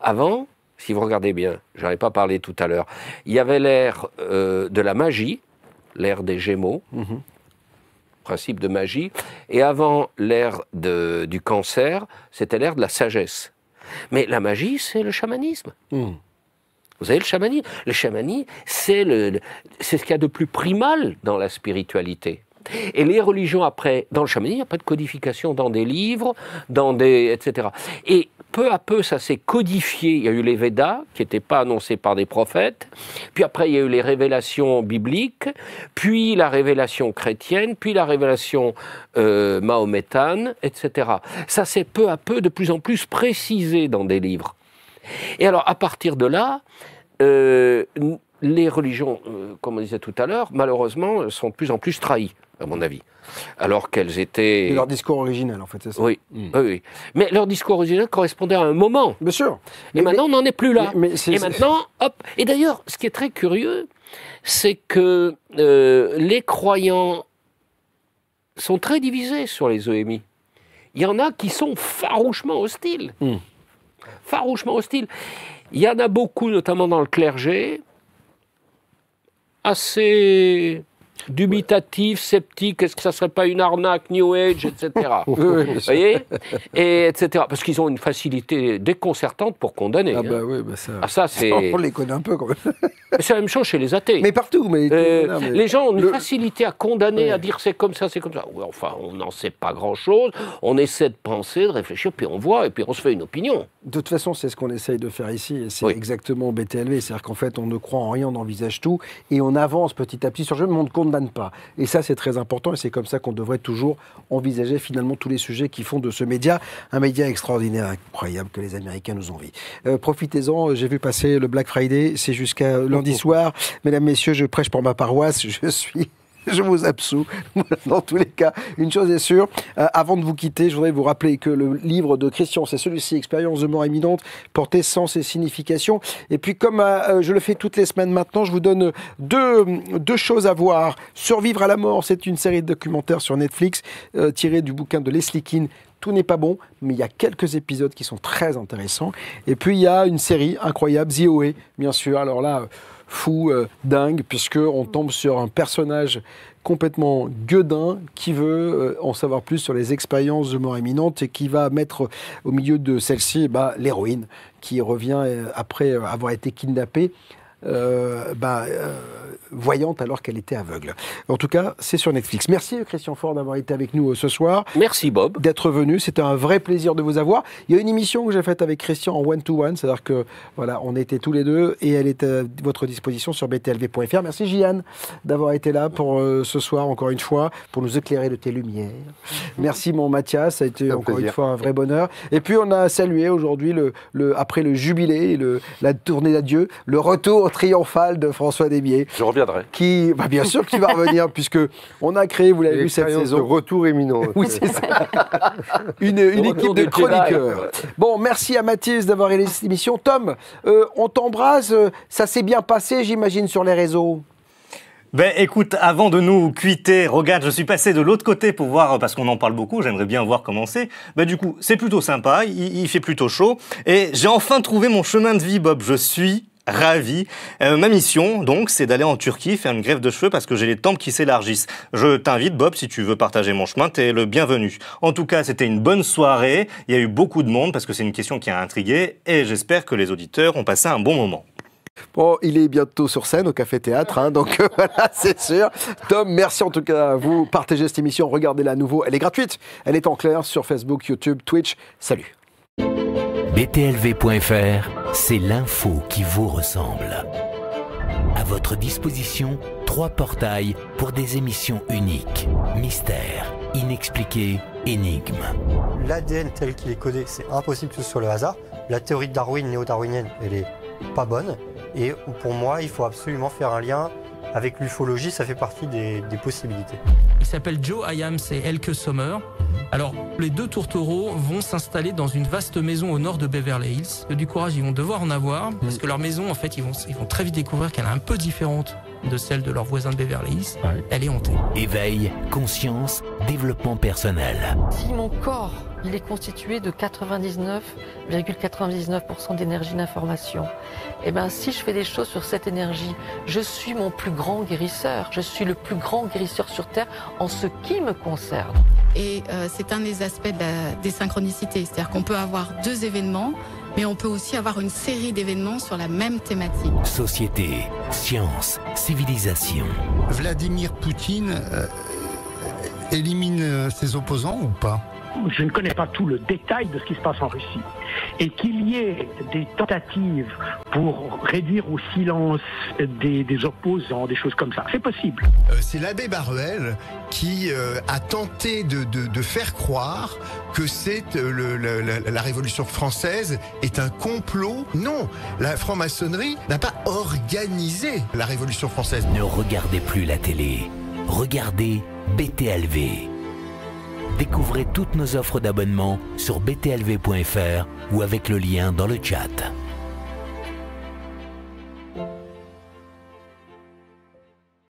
Avant, si vous regardez bien, je n'en ai pas parlé tout à l'heure, il y avait l'ère euh, de la magie, l'ère des Gémeaux, principe de magie, et avant l'ère du cancer, c'était l'ère de la sagesse. Mais la magie, c'est le chamanisme. Vous savez, le chamanisme, le chamanisme, c'est ce qu'il y a de plus primal dans la spiritualité. Et les religions après, dans le chamanisme, il n'y a pas de codification dans des livres, dans des, etc. Et peu à peu, ça s'est codifié. Il y a eu les Védas, qui n'étaient pas annoncés par des prophètes. Puis après, il y a eu les révélations bibliques, puis la révélation chrétienne, puis la révélation euh, mahométane, etc. Ça s'est peu à peu de plus en plus précisé dans des livres. Et alors, à partir de là, euh, les religions, euh, comme on disait tout à l'heure, malheureusement, sont de plus en plus trahies, à mon avis. Alors qu'elles étaient. Et leur discours original, en fait, c'est ça Oui, oui, oui. Mais leur discours original correspondait à un moment. Bien sûr. Et maintenant, on n'en est plus là. mais- c'est- et maintenant, hop. Et d'ailleurs, ce qui est très curieux, c'est que euh, les croyants sont très divisés sur les EMI. Il y en a qui sont farouchement hostiles. Farouchement hostiles. Il y en a beaucoup, notamment dans le clergé, assez dubitatifs, sceptiques, est-ce que ça serait pas une arnaque New Age, etc. Oui, oui, Vous voyez? Et etc. Parce qu'ils ont une facilité déconcertante pour condamner. Ah hein. bah oui, bah ça. Ah, ça, c'est- On les connaît un peu quand même. C'est la même chose chez les athées. Mais partout, mais. Euh, non, mais- Les gens ont une le- facilité à condamner, Ouais. à dire c'est comme ça, c'est comme ça. Ouais, enfin, on n'en sait pas grand-chose. On essaie de penser, de réfléchir, puis on voit, et puis on se fait une opinion. De toute façon, c'est ce qu'on essaye de faire ici, et c'est exactement BTLV. C'est-à-dire qu'en fait, on ne croit en rien, on envisage tout, et on avance petit à petit sur le jeu, mais on ne condamne pas. Et ça, c'est très important, et c'est comme ça qu'on devrait toujours envisager finalement tous les sujets qui font de ce média un média extraordinaire, incroyable, que les Américains nous envient. Euh, Profitez-en, j'ai vu passer le Black Friday, c'est jusqu'à lundi soir. Mesdames, Messieurs, je prêche pour ma paroisse, je suis... Je vous absous. Dans tous les cas, une chose est sûre, euh, avant de vous quitter, je voudrais vous rappeler que le livre de Christian, c'est celui-ci, Expérience de mort imminente, portée sens et signification. Et puis, comme euh, je le fais toutes les semaines maintenant, je vous donne deux, deux choses à voir. Survivre à la mort, c'est une série de documentaires sur Netflix euh, tirée du bouquin de Leslie Keane. Tout n'est pas bon, mais il y a quelques épisodes qui sont très intéressants. Et puis, il y a une série incroyable, The OA, bien sûr. Alors là, fou, euh, dingue, puisque on tombe sur un personnage complètement gueudin qui veut euh, en savoir plus sur les expériences de mort imminente et qui va mettre au milieu de celle-ci ben, l'héroïne qui revient euh, après avoir été kidnappée. euh, bah, voyante alors qu'elle était aveugle. En tout cas, c'est sur Netflix. Merci Christian Ford d'avoir été avec nous euh, ce soir. Merci Bob. D'être venu, c'était un vrai plaisir de vous avoir. Il y a une émission que j'ai faite avec Christian en one-to-one, c'est-à-dire que voilà, on était tous les deux et elle est à votre disposition sur btlv.fr. Merci Gianne d'avoir été là pour euh, ce soir encore une fois, pour nous éclairer de tes lumières. Merci mon Mathias, ça a été encore plaisir. une fois un vrai bonheur. Et puis on a salué aujourd'hui, le, le, après le jubilé, le, la tournée d'adieu, le retour triomphal de François Desbier. Je reviendrai. Qui, bah, bien sûr que tu vas revenir, puisque on a créé, vous l'avez vu cette saison. de retour éminent. Oui, c'est ça. une équipe de chroniqueurs. Bon, merci à Mathis d'avoir réalisé cette émission. Tom, euh, on t'embrasse. Ça s'est bien passé, j'imagine, sur les réseaux. Ben écoute, avant de nous quitter, regarde, je suis passé de l'autre côté pour voir, parce qu'on en parle beaucoup, j'aimerais bien voir comment c'est. Ben du coup, c'est plutôt sympa, il, il fait plutôt chaud, et j'ai enfin trouvé mon chemin de vie, Bob. Je suis ravi. Euh, ma mission, donc, c'est d'aller en Turquie faire une greffe de cheveux parce que j'ai les tempes qui s'élargissent. Je t'invite, Bob, si tu veux partager mon chemin, t'es le bienvenu. En tout cas, c'était une bonne soirée. Il y a eu beaucoup de monde parce que c'est une question qui a intrigué, et j'espère que les auditeurs ont passé un bon moment. Bon, il est bientôt sur scène au Café Théâtre, hein, donc euh, voilà, c'est sûr. Tom, merci en tout cas à vous. Partagez cette émission, regardez-la à nouveau. Elle est gratuite. Elle est en clair sur Facebook, YouTube, Twitch. Salut. BTLV.fr, c'est l'info qui vous ressemble. À votre disposition, trois portails pour des émissions uniques. Mystère, inexpliqué, énigme. L'ADN tel qu'il est codé, c'est impossible que ce soit le hasard. la théorie de Darwin, néo-darwinienne, elle est pas bonne. Et pour moi, il faut absolument faire un lien avec l'ufologie, ça fait partie des, des possibilités. Il s'appelle Joe Hayams et Elke Sommer. Alors, les deux tourtereaux vont s'installer dans une vaste maison au nord de Beverly Hills. Du courage, ils vont devoir en avoir, parce que leur maison, en fait, ils vont, ils vont très vite découvrir qu'elle est un peu différente de celle de leurs voisins de Beverly Hills. Elle est hantée. Éveil, conscience, développement personnel. Si mon corps, il est constitué de 99,99% d'énergie d'information, et ben si je fais des choses sur cette énergie, je suis mon plus grand guérisseur. Je suis le plus grand guérisseur sur Terre en ce qui me concerne. Et euh, c'est un des aspects de la- des synchronicités. C'est-à-dire qu'on peut avoir deux événements, mais on peut aussi avoir une série d'événements sur la même thématique. Société, science, civilisation. Vladimir Poutine euh, élimine ses opposants ou pas? Je ne connais pas tout le détail de ce qui se passe en Russie. Et qu'il y ait des tentatives pour réduire au silence des, des opposants, des choses comme ça, c'est possible. Euh, C'est l'abbé Baruel qui euh, a tenté de, de- de faire croire que c'est euh, le- le- la, la Révolution française est un complot. Non, la franc-maçonnerie n'a pas organisé la Révolution française. Ne regardez plus la télé. Regardez BTLV. Découvrez toutes nos offres d'abonnement sur btlv.fr ou avec le lien dans le chat.